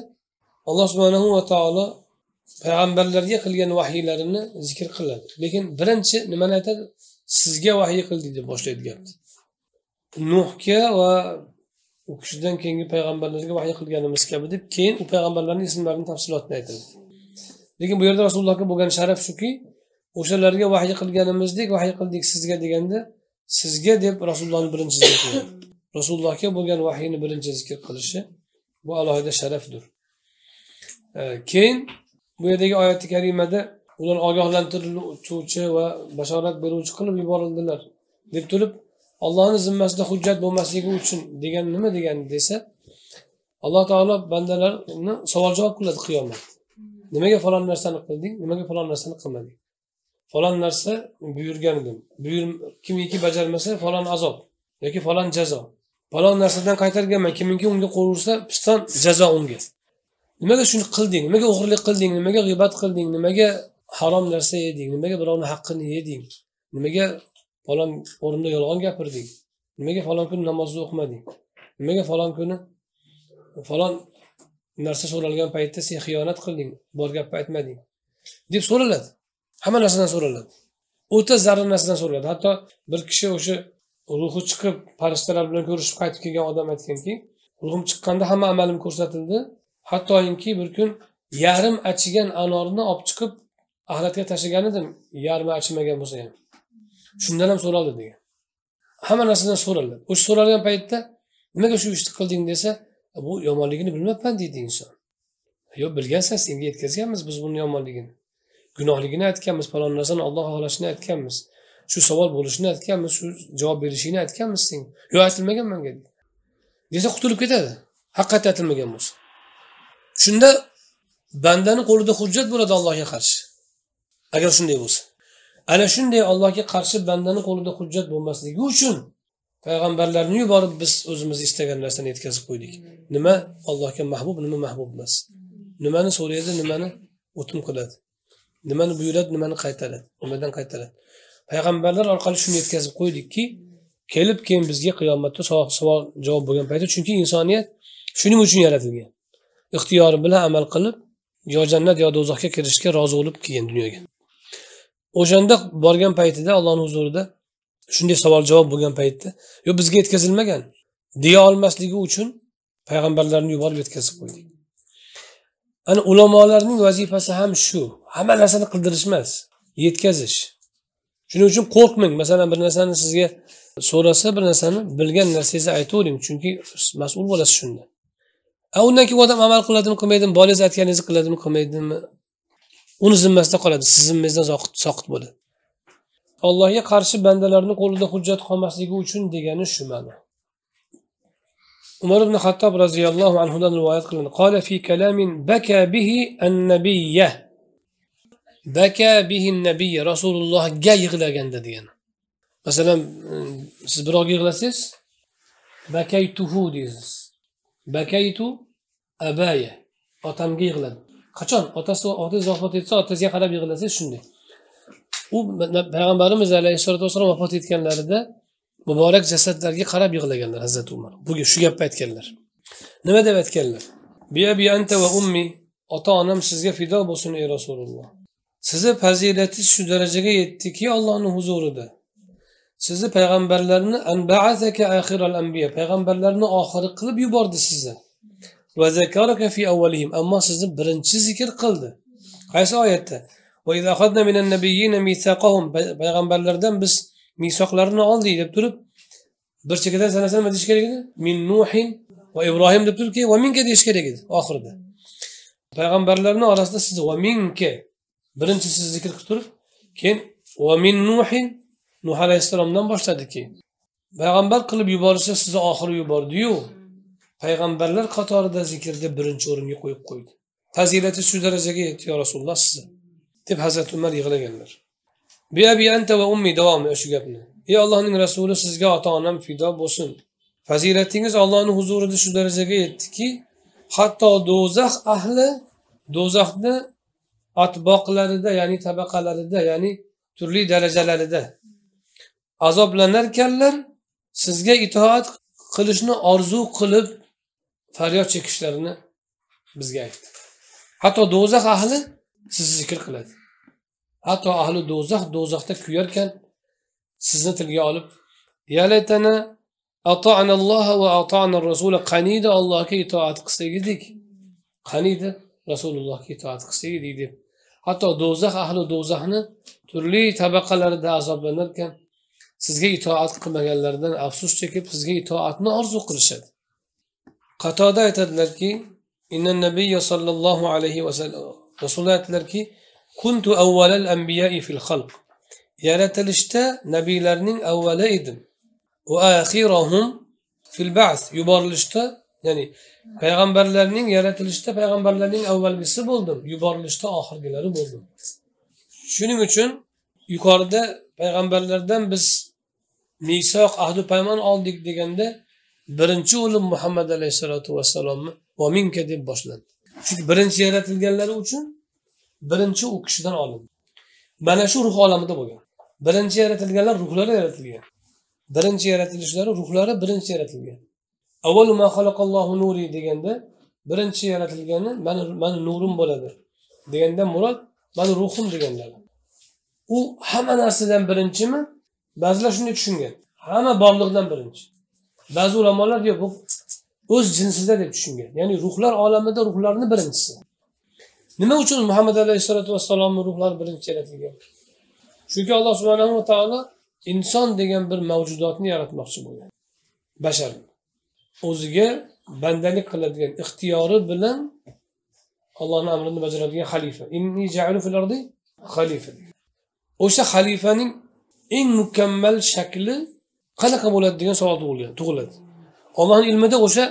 alloh subhanahu va taolo payg'ambarlarga qilgan vahiylarini zikr qiladi. Lekin birinchi nimani aytadi? Sizga vahiy qildik deb boshlaydi gapni nuhga va u kishidan keyingi payg'ambarlarga vahiy qilganimiz kabi deb keyin u payg'ambarlarni ismlarini tafsilotini aytadi. Lekin bu yerda rasulullohga bo'lgan sharaf shuki o'shalarga vahiy qilganimizdek vahiy qildik sizga deganda sizga deb rasulullohni birinchi zikr rasulullohga bo'lgan vahiyni birinchi zikr qilishi bu alohida sharafdir. Keyin bu yerdagi oyati karimada ular ogohlantiruvchi va bashorat beruvchi qilib yuborildilar deb turib ollohni zimmasida hujjat bo'lmasligi uchun degan nima degani desa alloh taolo bandalarni savol javob qiladi qiyomat. Nimaga falon narsani qilding nimaga falon narsani qilmading? Falon narsa buyurgan edim. Kimiki bajarmasa falon azob yoki falon jazo. Falon narsadan qaytarganman kimiki unga qo'l ursa piston jazo unga. Nimaga shuni qilding? Nimaga o'g'irlik qilding? Nimaga g'iybat qilding? Nimaga harom narsa yeding? Nimaga birovni haqqini yeding? Nimaga falon o'rinda yolg'on gapirding? Nimaga falon kuni namozni o'qimading? Nimaga falon kuni falon narsa so'ralgan paytda sen xiyonat qilding bor gapni aytmading? deb so'raladi. Hamma narsadan so'raladi. O'ta zarur narsadan so'raladi. Hatto bir kishi o'sha ruhi chiqib farishtalar bilan ko'rishib qaytib kelgan odam aytganki ruhim chiqqanda hamma amalim ko'rsatildi. Hattoinki bir kun yarim achigan anorni olib chiqib axlatga tashlagan edim yarmi achimagan bo'lsa ham. Shundan ham so'raldi degan. Hamma narsadan so'raladi o'sha so'ralgan paytda nimaga shu ishni qilding desa bu yomonligini bilmabman deydi inson. Yo'q bilgansan senga yetkazganmiz biz buni yomonligini gunohligini aytganmiz falon narsani olloh xohlashini aytganmiz shu savol bo'lishini aytganmiz shu javob berishingni aytganmiz senga yo'q aytilmagan manga desa qutulib ketadi. Haqiqatda aytilmagan bo'lsa. Shunda bandani qo'lida hujjat bo'ladi allohga qarshi. Agar shunday bo'lsa. Ana shunday allohga qarshi bandani qo'lida hujjat bo'lmasligi uchun payg'ambarlarni yuborib biz o'zimiz istagan narsani yetkazib qo'ydik. Nima? Allohga mahbub nima mahbub emas. Nimani so'raydi nimani o'tin qiladi nimani buyuradi nimani qaytaradi nimadan qaytaradi. Payg'ambarlar orqali shuni yetkazib qo'ydikki kelib keyin bizga qiyomatda savol javob bo'lgan paytda chunki insoniyat shuning uchun yaratilgan. Ixtiyori bilan amal qilib yo jannat yo do'zaxga kirishga rozi bo'lib kelgan dunyoga. O'shanda borgan paytida allohni huzurida shunday savol javob bo'lgan paytda yo bizga yetkazilmagan deya olmasligi uchun payg'ambarlarni yuborib yetkazib qo'ydik. Ana ulamolarning vazifasi ham shu. Hamma narsani qildirish emas yetkazish. Shuning uchun qo'rqmang. Masalan bir narsani sizga so'rasa bir narsani bilgan narsangizni aytavering. Chunki mas'ul bo'lasiz shunda undan keyin odam amal qiladimi qilmaydimi bolangiz aytganingizni qiladimi qilmaydimi? Uni zimmasida qoladi. Siz zimmangizdan soqit bo'ladi. Allohga qarshi bandalarni qo'lida hujjat qolmasligi uchun degani shu ma'no. Umar ibn hattob roziyallohu anhudan rivoyat qilindi. Qola fi kalamin baka bihi annabiyya. Baka bihi nabiy rasulullohga yig'laganda degan. Masalan e, siz birovga yig'lasangiz bakaytuhu deysiz. Bakaytu abaya. Otamga yig'ladi. Qachon? Otasi otangiz vafot etsa otasiga qarab yig'lasangiz shunday. U payg'ambarimiz alayhissalotu vassalom vafot etganlarida muborak jasadlarga qarab yig'laganlar hazrati umar. Bu shu gapni aytganlar. Nima deb aytganlar? Biyabi anta va ummi ota onam sizga fido bo'lsin ey rasululloh. Sizni fazilatingiz shu darajaga yetdiki allohni huzurida. Sizni payg'ambarlarni payg'ambarlarni oxiri qilib yubordi sizni. Ammo sizni birinchi zikr qildi. Qaysi oyatda? Payg'ambarlardan biz misoqlarini oldik deb turib bir chekkadan sanasa nima deyish kerak edi. Min nuhin va ibrohim deb turib keyin va minka deyish kerak edi oxirida. Payg'ambarlarni orasida siz va minka birinchi sizni zikr qilib turib keyin va min nuhin nuh alayhissalomdan boshladi keyin. Payg'ambar qilib yuborishsa sizni oxiri yubordiyu. Payg'ambarlar qatorida zikrda birinchi o'ringa qo'yib qo'ydi. Fazilati shu darajaga yetdi yo rasululloh sizni deb hazrati umar yig'laganlar. Biabi anta va ummi davomi shu gapni. Ey allohning rasuli sizga ota onam fido bo'lsin. Fazilatingiz ollohni huzurida shu darajaga yetdiki hatto do'zax ahli do'zaxni otboqlarida ya'ni tabaqalarida ya'ni turli darajalarida azoblanarkanlar sizga itoat qilishni orzu qilib faryod chekishlarini bizga aytdi. Hatto do'zax ahli sizni zikr qiladi. Hatto ahli do'zax do'zaxda kuyarkan sizni tilga olib yalaytana va qaniydi allohga itoat qilsak edik qaniydi rasulullohga itoat qilsak edik deb hatto do'zax ahli do'zaxni turli tabaqalarida azoblanarkan sizga itoat qilmaganlardan afsus chekib sizga itoatni orzu qilishadi. Qatoda aytadilarki inna nabiy sollallohu alayhi vasallam rasululloh aytdilarki kuntu avvalal anbiyai fil xalq. Yaratilishda nabiylarning avvali edim. Va axirahum fil ba'th. Yuborilishda ya'ni payg'ambarlarning yaratilishda payg'ambarlarning avvalgisi bo'ldim yuborilishda oxirgilari bo'ldim. Shuning uchun yuqorida payg'ambarlardan biz misoq ahdu paymon oldik deganda birinchi o'lim muhammad alayhissalotu vassalomni vominka deb boshlandi. Chunki birinchi yaratilganlari uchun birinchi u kishidan olindi. Mana shu ruh olamida bo'lgan. Birinchi yaratilganlar ruhlari yaratilgan. Birinchi yaratilishlari ruhlari birinchi yaratilgan. Nuri deganda birinchi yaratilgani mani mani nurim bo'ladi deganda murod mani ruhim deganlari u hamma narsadan birinchimi? Ba'zilar shunday tushungan. Hamma borliqdan birinchi. Ba'zi ulamolar yo'q bu o'z jinsida deb tushungan. Ya'ni ruhlar olamida ruhlarni birinchisi. Nima uchun muhammad alayhissalotu vassalomni ruhlari birinchi yaratilgan? Chunki alloh subhanava taolo inson degan bir mavjudotni yaratmoqchi bo'lgan. Basharni. O'ziga bandalik qiladigan ixtiyori bilan allohni amrini bajaradigan xalifa. Ardi xalifa. O'sha xalifaning eng mukammal shakli qanaqa bo'ladi degan savol tug'ilgan tug'iladi. Ollohni ilmida o'sha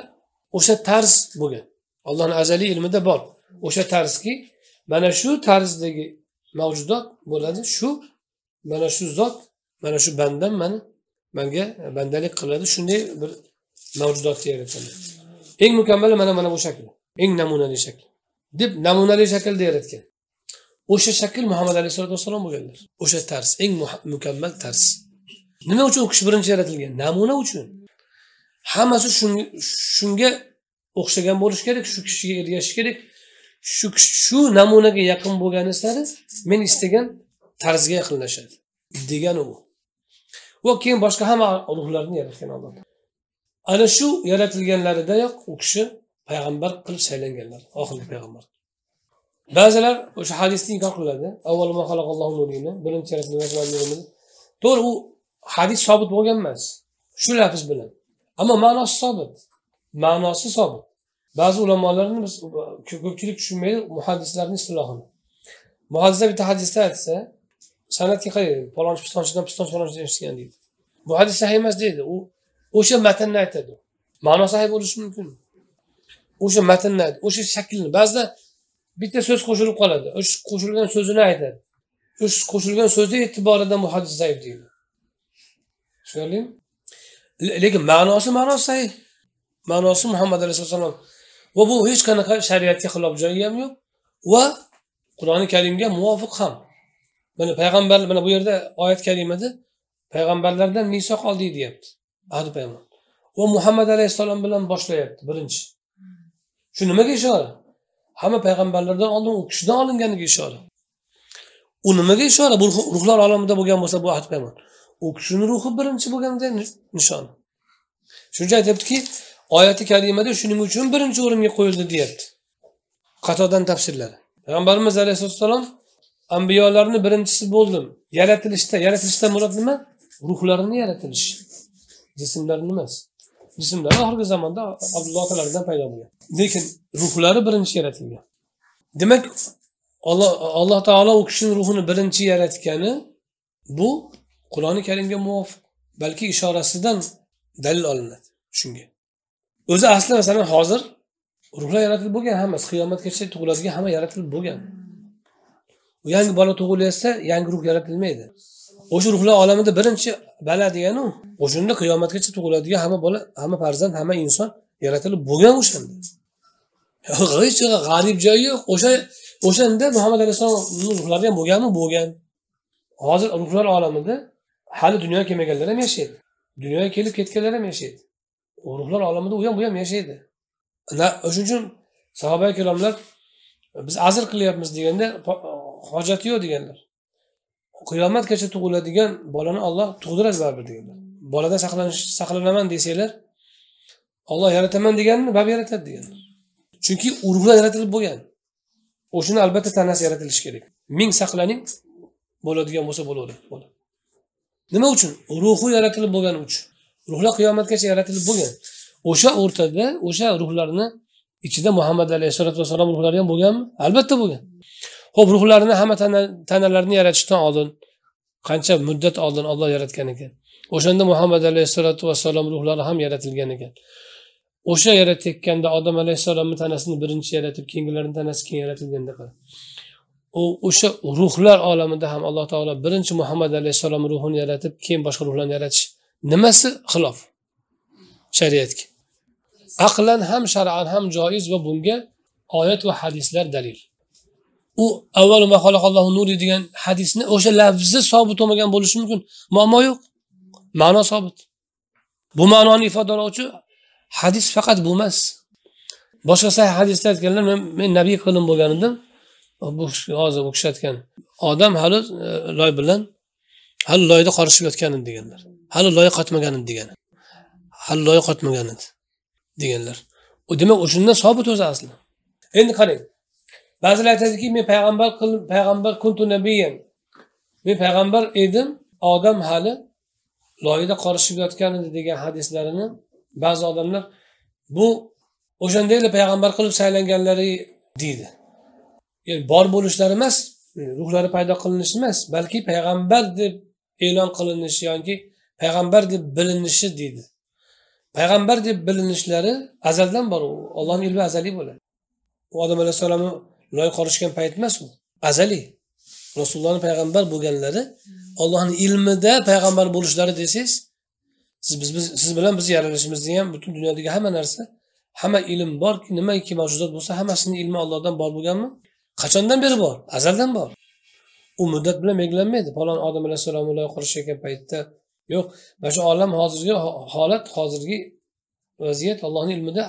o'sha tarz bo'lgan. Ollohni azaliy ilmida bor. O'sha tarzki mana shu tarzdagi mavjudot bo'ladi. Shu mana shu zot mana shu bandam mani manga bandalik qiladi. Shunday bir mavjudotni yaratganlar eng mukammali mana mana bu shakl. Eng namunali shakl. Deb namunali shaklda yaratgan o'sha shakl muhammad alayhisalotu vassalom bo'lganlar. O'sha tarz eng mukammal tarz. Nima uchun u kishi birinchi yaratilgan? Namuna uchun. Hammasi shunga o'xshagan bo'lishi kerak shu kishiga ergashish kerak. Shu shu namunaga yaqin bo'lgani sari men istagan tarzga yaqinlashadi degani u. Va keyin boshqa hamma ruhlarni yaratgan alloh ana shu yaratilganlaridayoq u kishi payg'ambar qilib saylanganlar oxirgi payg'ambar. Ba'zilar o'sha hadisni inkor qiladi. Birinchi to'g'ri u hadis sobit bo'lgan emas. Shu lafz bilan. Ammo ma'nosi sobit. Ma'nosi sobit. Ba'zi ulamolarni biz ko'pchilik tushunmaydi muhaddislarni istilohini muhaddislar bitta hadisda aytsa san'atga qaraydi palonchi pistonchidan pistonchi palonchidan eshitgan deydi. Bu hadis sahiy emas deydi. U o'sha matnni aytadi. Ma'no sahiy bo'lishi mumkin. O'sha matnni o'sha shaklni. Ba'zida bitta so'z qo'shilib qoladi. O'sha qo'shilgan so'zini aytadi. O'sha qo'shilgan so'zni e'tiboridan muhaddis zaif deydi. Tushunarlimi? Lekin ma'nosi ma'nosi sahih. Ma'nosi muhammad alayhissalom va bu hech qanaqa shariatga xilof joyi ham yo'q. Va qur'oni karimga muvofiq ham. Mana payg'ambar mana bu yerda oyat kalimada payg'ambarlardan misoq oldik deyapti. Ahdi payg'ambar. Va muhammad alayhissalom bilan boshlayapti birinchi. Shu nimaga ishora? Hamma payg'ambarlardan oldin u kishidan olinganiga ishora. U nimaga ishora? Bu ruhlar olamida bo'lgan bo'lsa bu ahd payg'ambar. U kishini ruhi birinchi bo'lganda nishon. Shuning uchun aytyaptiki oyati kalimada shuning uchun birinchi o'ringa qo'yildi deyapti. Qatodan tafsirlari payg'ambarimiz alayhissalom ambiyolarni birinchisi bo'ldim. Yaratilishda yaratilishdan murod nima? Ruhlarini yaratilish. Jismlar emas. Jismlar oxirgi zamonda abdulloh otalaridan paydo bo'lgan. Lekin ruhlari birinchi yaratilgan. Demak alloh alloh taolo u kishini ruhini birinchi yaratgani bu qur'oni karimga muvofiq balki ishorasidan dalil olinadi shunga. O'zi asli masalan hozir ruhlar yaratilib bo'lgan hammasi qiyomatgacha tug'iladigan hamma yaratilib bo'lgan. Yangi bola tug'ilayotsa yangi ruh yaratilmaydi. O'sha ruhlar olamida birinchi bala deganu o'shanda qiyomatgacha tug'iladigan hamma bola hamma farzand hamma inson yaratilib bo'lgan o'shanda. Hech g'arib joyi yo'q. O'sha o'shanda muhammad alayhissalomni ruhlari ham bo'lganmi? Bo'lgan. Hozir ruhlar olamida hali dunyoga kelmaganlar ham yashaydi. Dunyoga kelib ketganlar ham yashaydi. Ruhlar olamida u ham bu ham yashaydi. Shuning uchun sahoba ikromlar biz azr qilyapmiz deganda hojati yo'q deganlar. Qiyomatgacha tug'iladigan bolani olloh tug'diradi baribir deganlar. Bolada saqlanish saqlanaman desanglar olloh yarataman deganmi bab yaratadi deganlar. Chunki urug'lar yaratilib bo'lgan. O'shani albatta tanasi yaratilishi kerak. Ming saqlaning bo'ladigan bo'lsa bo'laveradi nima uchun? Ruhi yaratilib bo'lgani uchun ruhlar qiyomatgacha yaratilib bo'lgan. O'sha o'rtada o'sha ruhlarni ichida muhammad alayhissalotu vassalom ruhlari ham bo'lganmi? Albatta bo'lgan. Ho'p ruhlarni hamma tanalarni yaratishdan oldin qancha muddat oldin olloh yaratgan ekan. O'shanda muhammad alayhissalotu vassalom ruhlari ham yaratilgan ekan. O'sha yaratayotganda odam alayhissalomni tanasini birinchi yaratib keyingilarni tanasi keyin yaratilganda u o'sha ruhlar olamida ham alloh taolo birinchi muhammad alayhissalom ruhini yaratib keyin boshqa ruhlarni yaratish nimasi xilof? Shariatga. Aqlan ham shar'an ham joiz va bunga oyat va hadislar dalil. U avval allohu nuri degan hadisni o'sha lafzi sobit bo'lmagan bo'lishi mumkin. Muammo yo'q. Ma'no sobit. Bu ma'noni ifodalovchi hadis faqat bu emas. Boshqa sahih hadisda aytganlar men, men nabiy qilim bo'lgan edim bu hozir u kishi aytgan odam hali e, loy bilan hali loyda qorishib yotgan edi deganlar. Hali loy qotmagan edi degan hali loy qotmagan edi deganlar. U demak o'shandan sobit o'zi asli. Endi qarang ba'zilar aytadiki men payg'ambar payg'ambar kuntu nabiyan men payg'ambar edim odam hali loyida qorishib yotgan edi degan hadislarini ba'zi odamlar bu o'shandayla payg'ambar qilib saylanganlari deydi. Yani bor bo'lishlari emas ruhlari paydo qilinishi emas balki payg'ambar deb e'lon qilinishi yoki payg'ambar deb bilinishi deydi. Payg'ambar deb bilinishlari azaldan bor u ollohni ilmi azaliy bo'ladi. U odam alayhissalomni loy qorishgan payt emas u. Azaliy. Rasulullohni payg'ambar bo'lganlari ollohni ilmida payg'ambar bo'lishlari desangiz siz biz, biz siz bilan biz yaralishimizni ham butun dunyodagi hamma narsa hamma ilm borki nimaki mavjudot bo'lsa hammasini ilmi ollohdan bor bo'lganmi? Qachondan beri bor? Azaldan bor. U muddat bilan belgilanmaydi. Falon odam alayhissalom loy qurishayotgan paytda yo'q mana shu olam hozirgi holat hozirgi vaziyat ollohni ilmida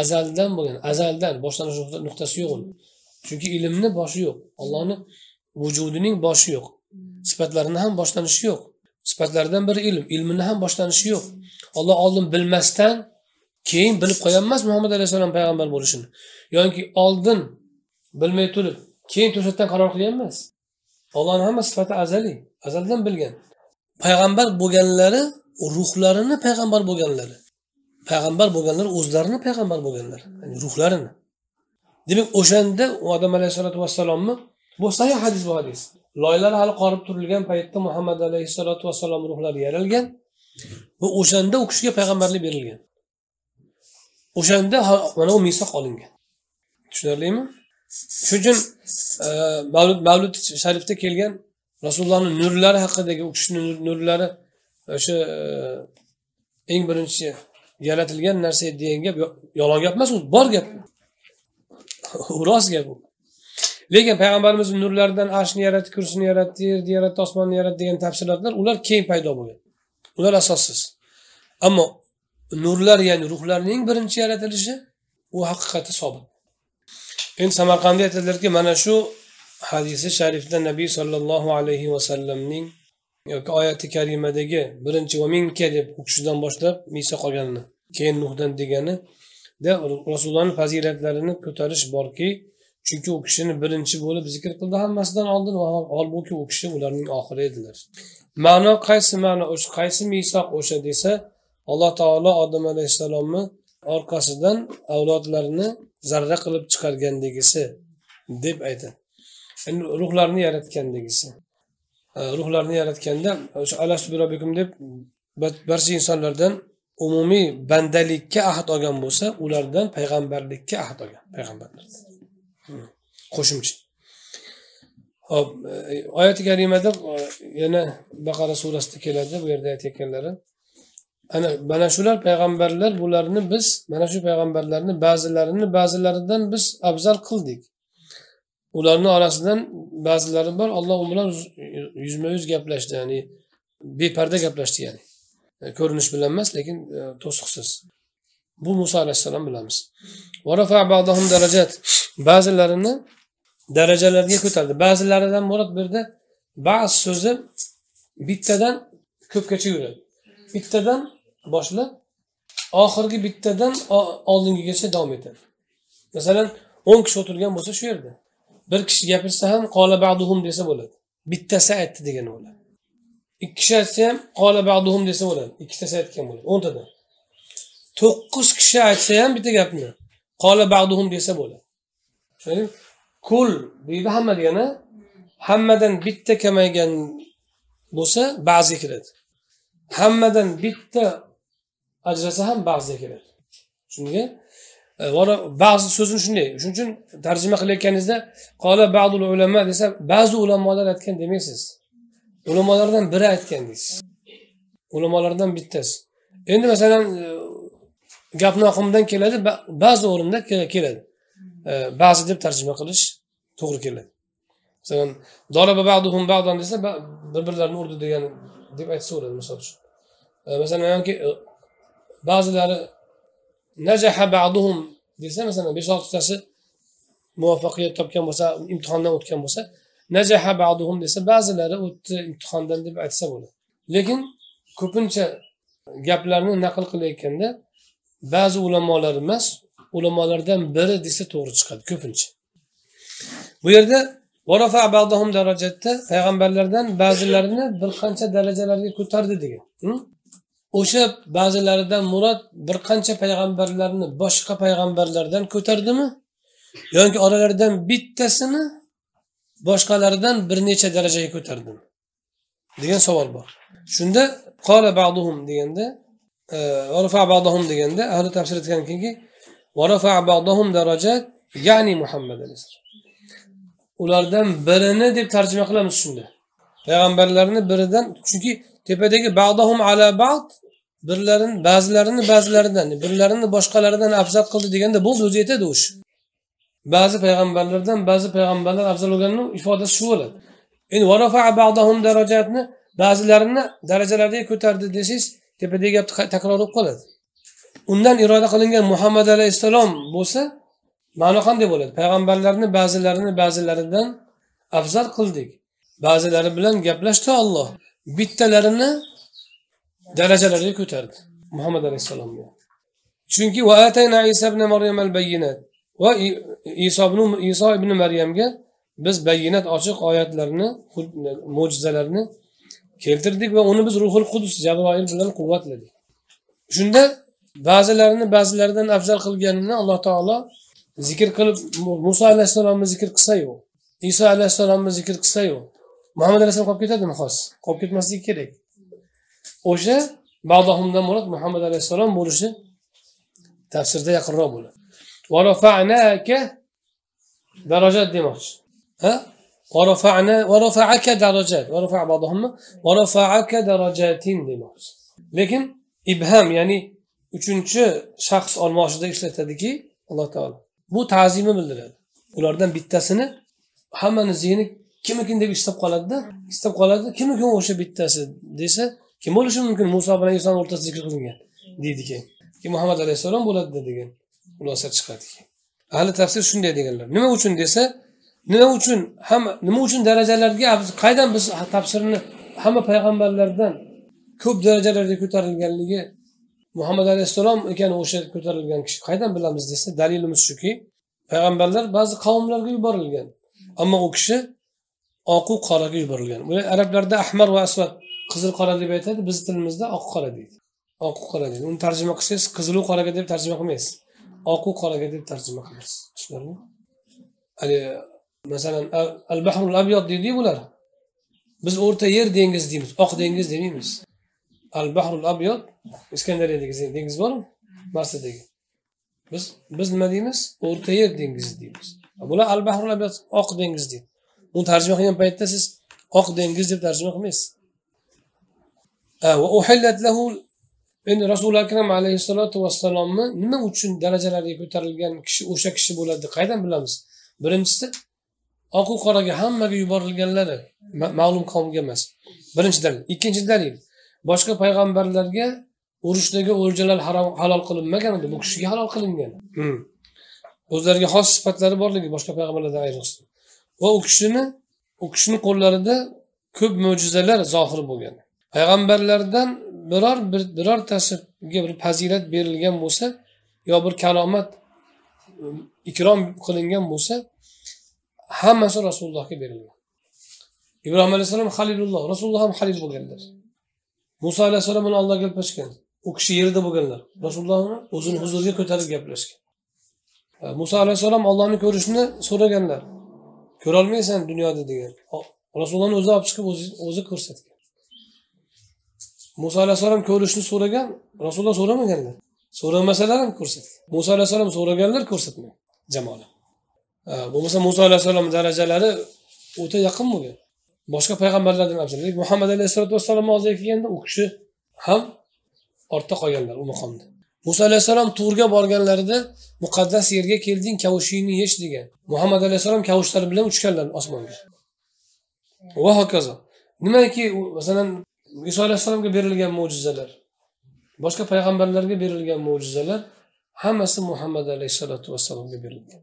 azaldan bo'lgan azaldan boshlanish nuqtasi yo'q uni. Chunki ilmni boshi yo'q. Ollohni vujudining boshi yo'q. Sifatlarini ham boshlanishi yo'q. Sifatlaridan biri ilm ilmini ham boshlanishi yo'q. Olloh oldin bilmasdan keyin bilib qo'ygan emas muhammad alayhissalom payg'ambar bo'lishini. Yoki oldin bilmay turib keyin to'satdan qaror qilgan emas ollohni hamma sifati azaliy azaldan bilgan. Payg'ambar bo'lganlari ruhlarini payg'ambar bo'lganlari. Payg'ambar bo'lganlar o'zlarini payg'ambar bo'lganlar. Ya'ni ruhlarini demak o'shanda odam alayhissalotu vassalomni bu sahih hadis bu hadis. Loylar hali qorib turilgan paytda muhammad alayhissalotu vassalom ruhlari yaralgan va o'shanda u kishiga payg'ambarlik berilgan. O'shanda mana u misoq olingan. Tushunarlimi? Shuning uchun e, mavlud mavlud sharifda kelgan rasulullohni nurlari haqidagi u kishini nurlari e, o'sha e, eng birinchi yaratilgan narsa degan gap yolg'on gap emas u bor gap. Rost gap u lekin payg'ambarimiz nurlaridan arshni yaratdi kursini yaratdi yerni yaratdi osmonni yaratdi degan tafsilotlar ular keyin paydo bo'lgan. Ular asossiz. Ammo nurlar ya'ni ruhlarning birinchi yaratilishi u haqiqati sobit. Endi samarqandda aytadilarki mana shu hadisi sharifda nabiy sollallohu alayhi vasallamning yoki oyati karimadagi birinchi va minka deb u kishidan boshlab miso qolganini keyin nuhdan degani rasulullohni fazilatlarini ko'tarish borki. Chunki u kishini birinchi bo'lib zikr qildi hammasidan oldin holbuki u kishi ularning oxiri edilar. Ma'no qaysi ma'no? O'sha qaysi misoq o'sha desa alloh taolo odam alayhissalomni orqasidan avlodlarini zarra qilib chiqargandagisi deb aytadi endi ruhlarni yaratgandagisi ruhlarni yaratganda o'sha alastu deb barcha insonlardan umumiy bandalikka ahd olgan bo'lsa ulardan payg'ambarlikka ahd olgan payg'ambarlar. Qo'shimcha. Hop e, oyati karimada e, yana baqara surasida keladi bu yerda aytayotganlari ana mana shular payg'ambarlar bularni biz mana shu payg'ambarlarni ba'zilarini ba'zilaridan biz afzal qildik. Ularni orasidan ba'zilari bor alloh u bilan yuzma yuz gaplashdi ya'ni beparda gaplashdi ya'ni. E, ko'rinish bilan emas lekin e, to'siqsiz. Bu muso alayhissalom bilamiz. Ba'zilarini darajalarga ko'tardi. Ba'zilaridan murod bu yerda ba'z so'zi bittadan ko'pgacha yuradi bittadan boshlab oxirgi bittadan oldingigacha davom etadi. Masalan o'n kishi o'tirgan bo'lsa shu yerda. Bir kishi gapirsa ham qola ba'duhum desa bo'ladi. Bittasi aytdi degani bo'ladi. Ikki kishi aytsa ham qola bag'duhum desa bo'ladi. Ikkitasi aytgan bo'ladi. O'ntadan to'qqiz kishi aytsa ham bitta gapni. Qola bag'duhum desa bo'ladi. Tushundingmi kul deydi hamma degani. Hammadan bitta kamaygan bo'lsa ba'ziga kiradi. Hammadan bitta ajrasa ham ba'ziga kiradi. Tushundinga e, ba'zi so'zini shunday. Shuning uchun tarjima qilayotganingizda qola ba'dul ulama desa ba'zi ulamolar aytgan demaysiz ulamolardan biri aytgan deysiz. Ulamolardan bittasi. Endi masalan e, gapni oqimidan keladi ba'zi o'rinda keladi. E, ba'zi deb tarjima qilish to'g'ri keladi. Masalan dolaba desa bir birlarini urdi degan deb aytsa misol uchun. E, masalan yoki ba'zilari najaha ba'duhum desa masalan besh oltitasi muvaffaqiyat topgan bo'lsa imtihondan o'tgan bo'lsa najaha ba'duhum desa ba'zilari o'tdi imtihondan deb aytsa bo'ladi. Lekin ko'pincha gaplarni naql qilayotganda ba'zi ulamolar emas ulamolardan biri desa to'g'ri chiqadi ko'pincha. Bu yerda darajatda payg'ambarlardan ba'zilarini bir qancha darajalarga ko'tardi degan o'sha ba'zilaridan murod bir qancha payg'ambarlarni boshqa payg'ambarlardan ko'tardimi? Yoki oralaridan bittasini boshqalaridan bir necha darajaga ko'tardim degan savol bor. Shunda qola ba'duhum deganda e, deganda ahli tafsir aytganki ya'ni muhammad alayhissalom ulardan birini deb tarjima qilamiz shunda. Payg'ambarlarni biridan chunki tepadagi baduhum ala ba'd birlarini ba'zilarini ba'zilaridan birlarini boshqalaridan afzal qildi deganda bo'ldi o'zi yetadi o'sha ba'zi payg'ambarlardan ba'zi payg'ambarlar afzal bo'lganini ifodasi shu bo'ladi. Endi darajatni ba'zilarini darajalariga ko'tardi desangiz tepadagi gap takror bo'lib qoladi. Undan iroda qilingan muhammad alayhissalom bo'lsa ma'no qanday bo'ladi? Payg'ambarlarni ba'zilarini ba'zilaridan afzal qildik. Ba'zilari bilan gaplashdi olloh bittalarini darajalariga ko'tardi muhammad alayhissalomni chunki va isa ibn iso ibn iso ibn maryamga biz bayyinat ochiq oyatlarni mo'jizalarni keltirdik va uni biz ruhul qudus jabroil bilan quvvatladik. Shunda ba'zilarini ba'zilaridan afzal qilganini alloh taolo zikr qilib muso alayhissalomni zikr qilsayu iso alayhissalomni zikr qilsayu muhammad alayhissalom qolib ketadimi? Xos qolib ketmasligi kerak. O'sha bag'dohumdan murod muhammad alayhissalom bo'lishi tafsirda yaqinroq bo'ladi. Darajat demoqchi. Ha? Demoqchi. Lekin ibham ya'ni uchinchi shaxs olmoshida ishlatadiki alloh taolo bu ta'zimni bildiradi. Ulardan bittasini hammani zehni kimikin deb istab qoladida istab qoladi. Kimikin o'sha bittasi desa kim bo'lishi mumkin? Muso bilan isoni o'rtasida zikr qilingan deydi keyin. Muhammad alayhissalom bo'ladi degan xulosa chiqadi. Ahli tafsir shunday deganlar. Nima uchun desa nima uchun hamma nima uchun darajalarga qaydan biz tafsirni hamma payg'ambarlardan ko'p darajalarga ko'tarilganligi muhammad alayhissalom ekan o'sha ko'tarilgan kishi qaydan bilamiz desa dalilimiz shuki payg'ambarlar ba'zi qavmlarga yuborilgan. Ammo u kishi oqu qoraga yuborilgan. Arablarda ahmar va asvat qizil qora deb aytadi bizni tilimizda oq qora deydi. Oq qora deydi. Uni tarjima qilsangiz qizilu qoraga deb tarjima qilmaysiz. اوكو قرقة الترجمة خلص شنو؟ يعني مثلا البحر الأبيض دي دي ولا لا؟ بس اورتا يير دينجز دي اوك دينجز دي ميمز البحر الأبيض إسكندرية دينجز دي دينجز بورم ماستر دي بس بس ما دي ميمز اورتا يير دينجز دي ميمز ابو لا البحر الأبيض اوك دينجز دي. وانت ترجمة خيام بايت تاسس اوك دينجز دي ترجمة خميس. آه وأحلت له endi rasuli akram alayhissalotu vassalomni nima uchun darajalariga ko'tarilgan kishi o'sha kishi bo'ladi qayerdan bilamiz? Birinchisi oqu qoraga hammaga yuborilganlari ma'lum qavmga emas. Birinchi dalil ikkinchi dalil boshqa payg'ambarlarga urushdagi o'ljalar halol qilinmagan edi. Bu kishiga halol qilingan. Hmm. O'zlariga xos sifatlari borligi boshqa payg'ambarlardan ayriqsa va u kishini u kishini qo'llarida ko'p mo'jizalar zohir bo'lgan. Payg'ambarlardan biror bir birortasiga bir fazilat berilgan bo'lsa yo bir kalomat ikrom qilingan bo'lsa hammasi rasulullohga berilgan. Ibrohim alayhissalom halilulloh rasululloh ham halil bo'lganlar. Muso alayhissalom bilan olloh gaplashgan u kishi yerda bo'lganlar. Rasulullohni o'zini huzuriga ko'tarib gaplashgan. Muso alayhissalom ollohni ko'rishni so'raganlar. Ko'rolmaysan dunyoda degan. Rasulullohni o'zi olib chiqib o'zi ko'rsatgan. Muso alayhissalom ko'rishni so'ragan rasululloh so'ramaganlar. So'ramasalar ham ko'rsatgan muso alayhissalom so'raganlar ko'rsatmagan jamoli bo'lmasa muso alayhissalom darajalari o'ta yaqin bo'lgan. Boshqa payg'ambarlardan afzal. Muhammad alayhissalotu vassalomni oldiga kelganda u kishi ham ortda qolganlar u maqomda. Muso alayhissalom turga borganlarida muqaddas yerga kelding kavushingni yesh degan. Muhammad alayhissalom kavushlari bilan uchganlar osmonga. Va hokazo. Nimaki masalan iso alayhissalomga berilgan mo'jizalar boshqa payg'ambarlarga berilgan mo'jizalar hammasi muhammad alayhissalotu vassalomga berilgan.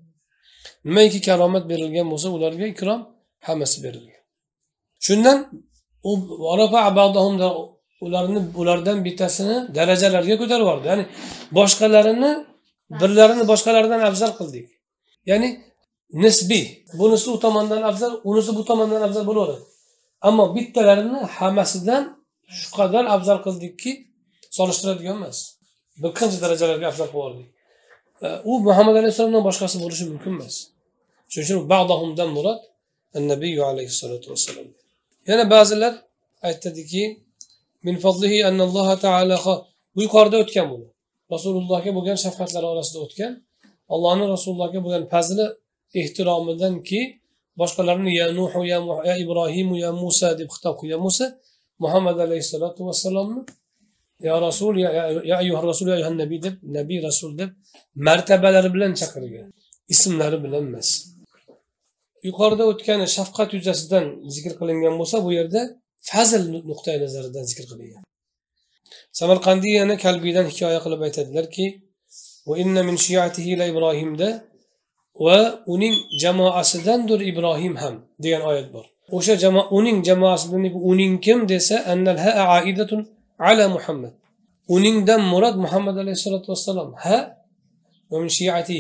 Nimaiki karomat berilgan bo'lsa ularga ikrom hammasi berilgan. Shundan u ularni ulardan bittasini darajalarga ko'tarib yubordi. Ya'ni boshqalarini birlarini boshqalaridan afzal qildik. Ya'ni nisbiy bunisi u tomondan afzal unisi bu tomondan afzal bo'laveradi. Ammo bittalarini hammasidan shu qadar afzal qildikki solishtiradigan emas. Bir qancha darajalarga afzal qilib yubordik u muhammad alayhissalomdan boshqasi bo'lishi mumkin emas. Shuning uchun bag'dohumdan murod nabiy alayhissalotu vassalom yana ba'zilar aytadiki min fadlihi annalloha taala bu yuqorida o'tgan bu. Rasulullohga bo'lgan shafqatlari orasida o'tgan allohni rasulullohga bo'lgan fazli ehtiromidanki boshqalarni ya nuhu ya, ya ibrohimu ya musa deb xitob qilgan bo'lsa muhammad alayhissalotu vassalomni ya rasul ya, ya ayyuhar rasul ya ayyuhan nabiy deb nabiy rasul deb martabalari bilan chaqirgan. Ismlari bilan emas. Yuqorida o'tgan shafqat yuzasidan zikr qilingan bo'lsa bu yerda fazl nuqtai nazaridan zikr qilingan. Samarqandiy yana kalbiydan hikoya qilib aytadilarki ibrohimda va uning jamoasidandir ibrohim ham degan oyat bor. O'sha jamoa uning jamoasidan uning kim desa ala muhammad uningdan murod muhammad alayhissalotu vassalom ha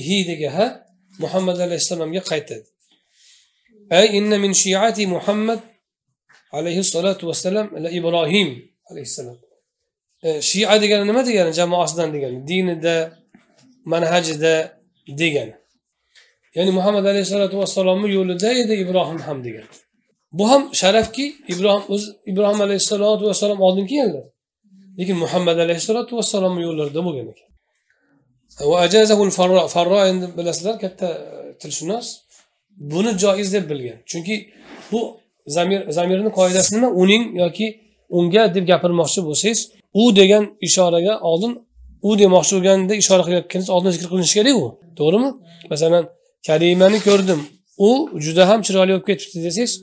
hi degan ha muhammad alayhissalomga qaytadi ay inna min shiati muhammad alayhissalotu vassalam ibrohim alayhissalom shia degani nima degani jamoasidan degani dinida manhajida degani ya'ni muhammad alayhissalotu vassalomni yo'lida edi ibrohim ham degan bu ham sharafki ibrohim o'zi ibrohim alayhissalotu vassalom oldin keldi. Lekin muhammad alayhissalotu vassalomni yo'llarida bo'lgan ekan. Farro endi bilasizlar katta e, tilshunos. Buni joiz deb bilgan. Chunki bu zamir zamirni qoidasi nima uning yoki unga deb gapirmoqchi bo'lsangiz u degan ishoraga oldin u demoqchi bo'lganda ishora qilayotganingiz oldin zikr qilinishi kerak u. To'g'rimi? Masalan kalimani ko'rdim. U juda ham chiroyli bo'lib ketibdi desangiz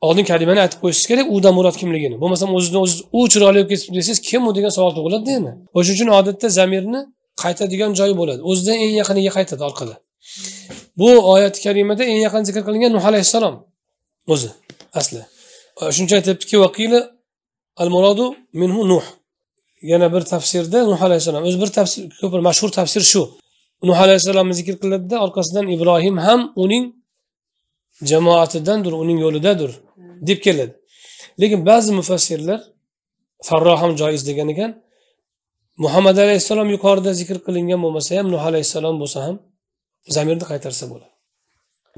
oldin kalimani aytib qo'yishingiz kerak udan murod kimligini. Bo'lmasam o'zidan o'zi u chiroyli bo'lib ketibdi desangiz kim u degan savol tug'iladida endi o'shaning uchun odatda zamirni qaytadigan joyi bo'ladi. O'zidan eng yaqiniga qaytadi orqada. Bu oyati karimada eng yaqin zikr qilingan nuh alayhissalom o'zi asli. Shuncha aytyaptiki vaqili al muradu minhu nuh. Yana bir tafsirda nuh alayhissalom o'zi bir tafsir ko'p mashhur tafsir shu. Nuh alayhissalomni zikr qiladida orqasidan ibrohim ham uning jamoatidandir uning yo'lidadir. Deb keladi. Lekin ba'zi mufassirlar farro ham joiz degan ekan muhammad alayhissalom yuqorida zikr qilingan bo'lmasa ham nuh alayhissalom bo'lsa ham zamirni qaytarsa bo'ladi.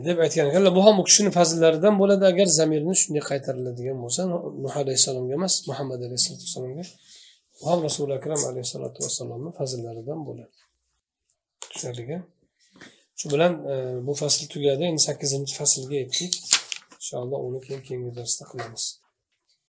Deb aytgan ekanlar bu ham u kishini fazillaridan bo'ladi. Agar zamirni shunday qaytariladigan bo'lsa nuh alayhissalomga emas muhammad alayhissalotu bu ham rasuli akram alayhissalotu vassalomni fazillaridan bo'ladi. Tushunarlika shu bilan e, bu fasl tugadi. Endi sakkizinchi faslga yetdik. Inshaalloh uni keyin keyingi darsda qilamiz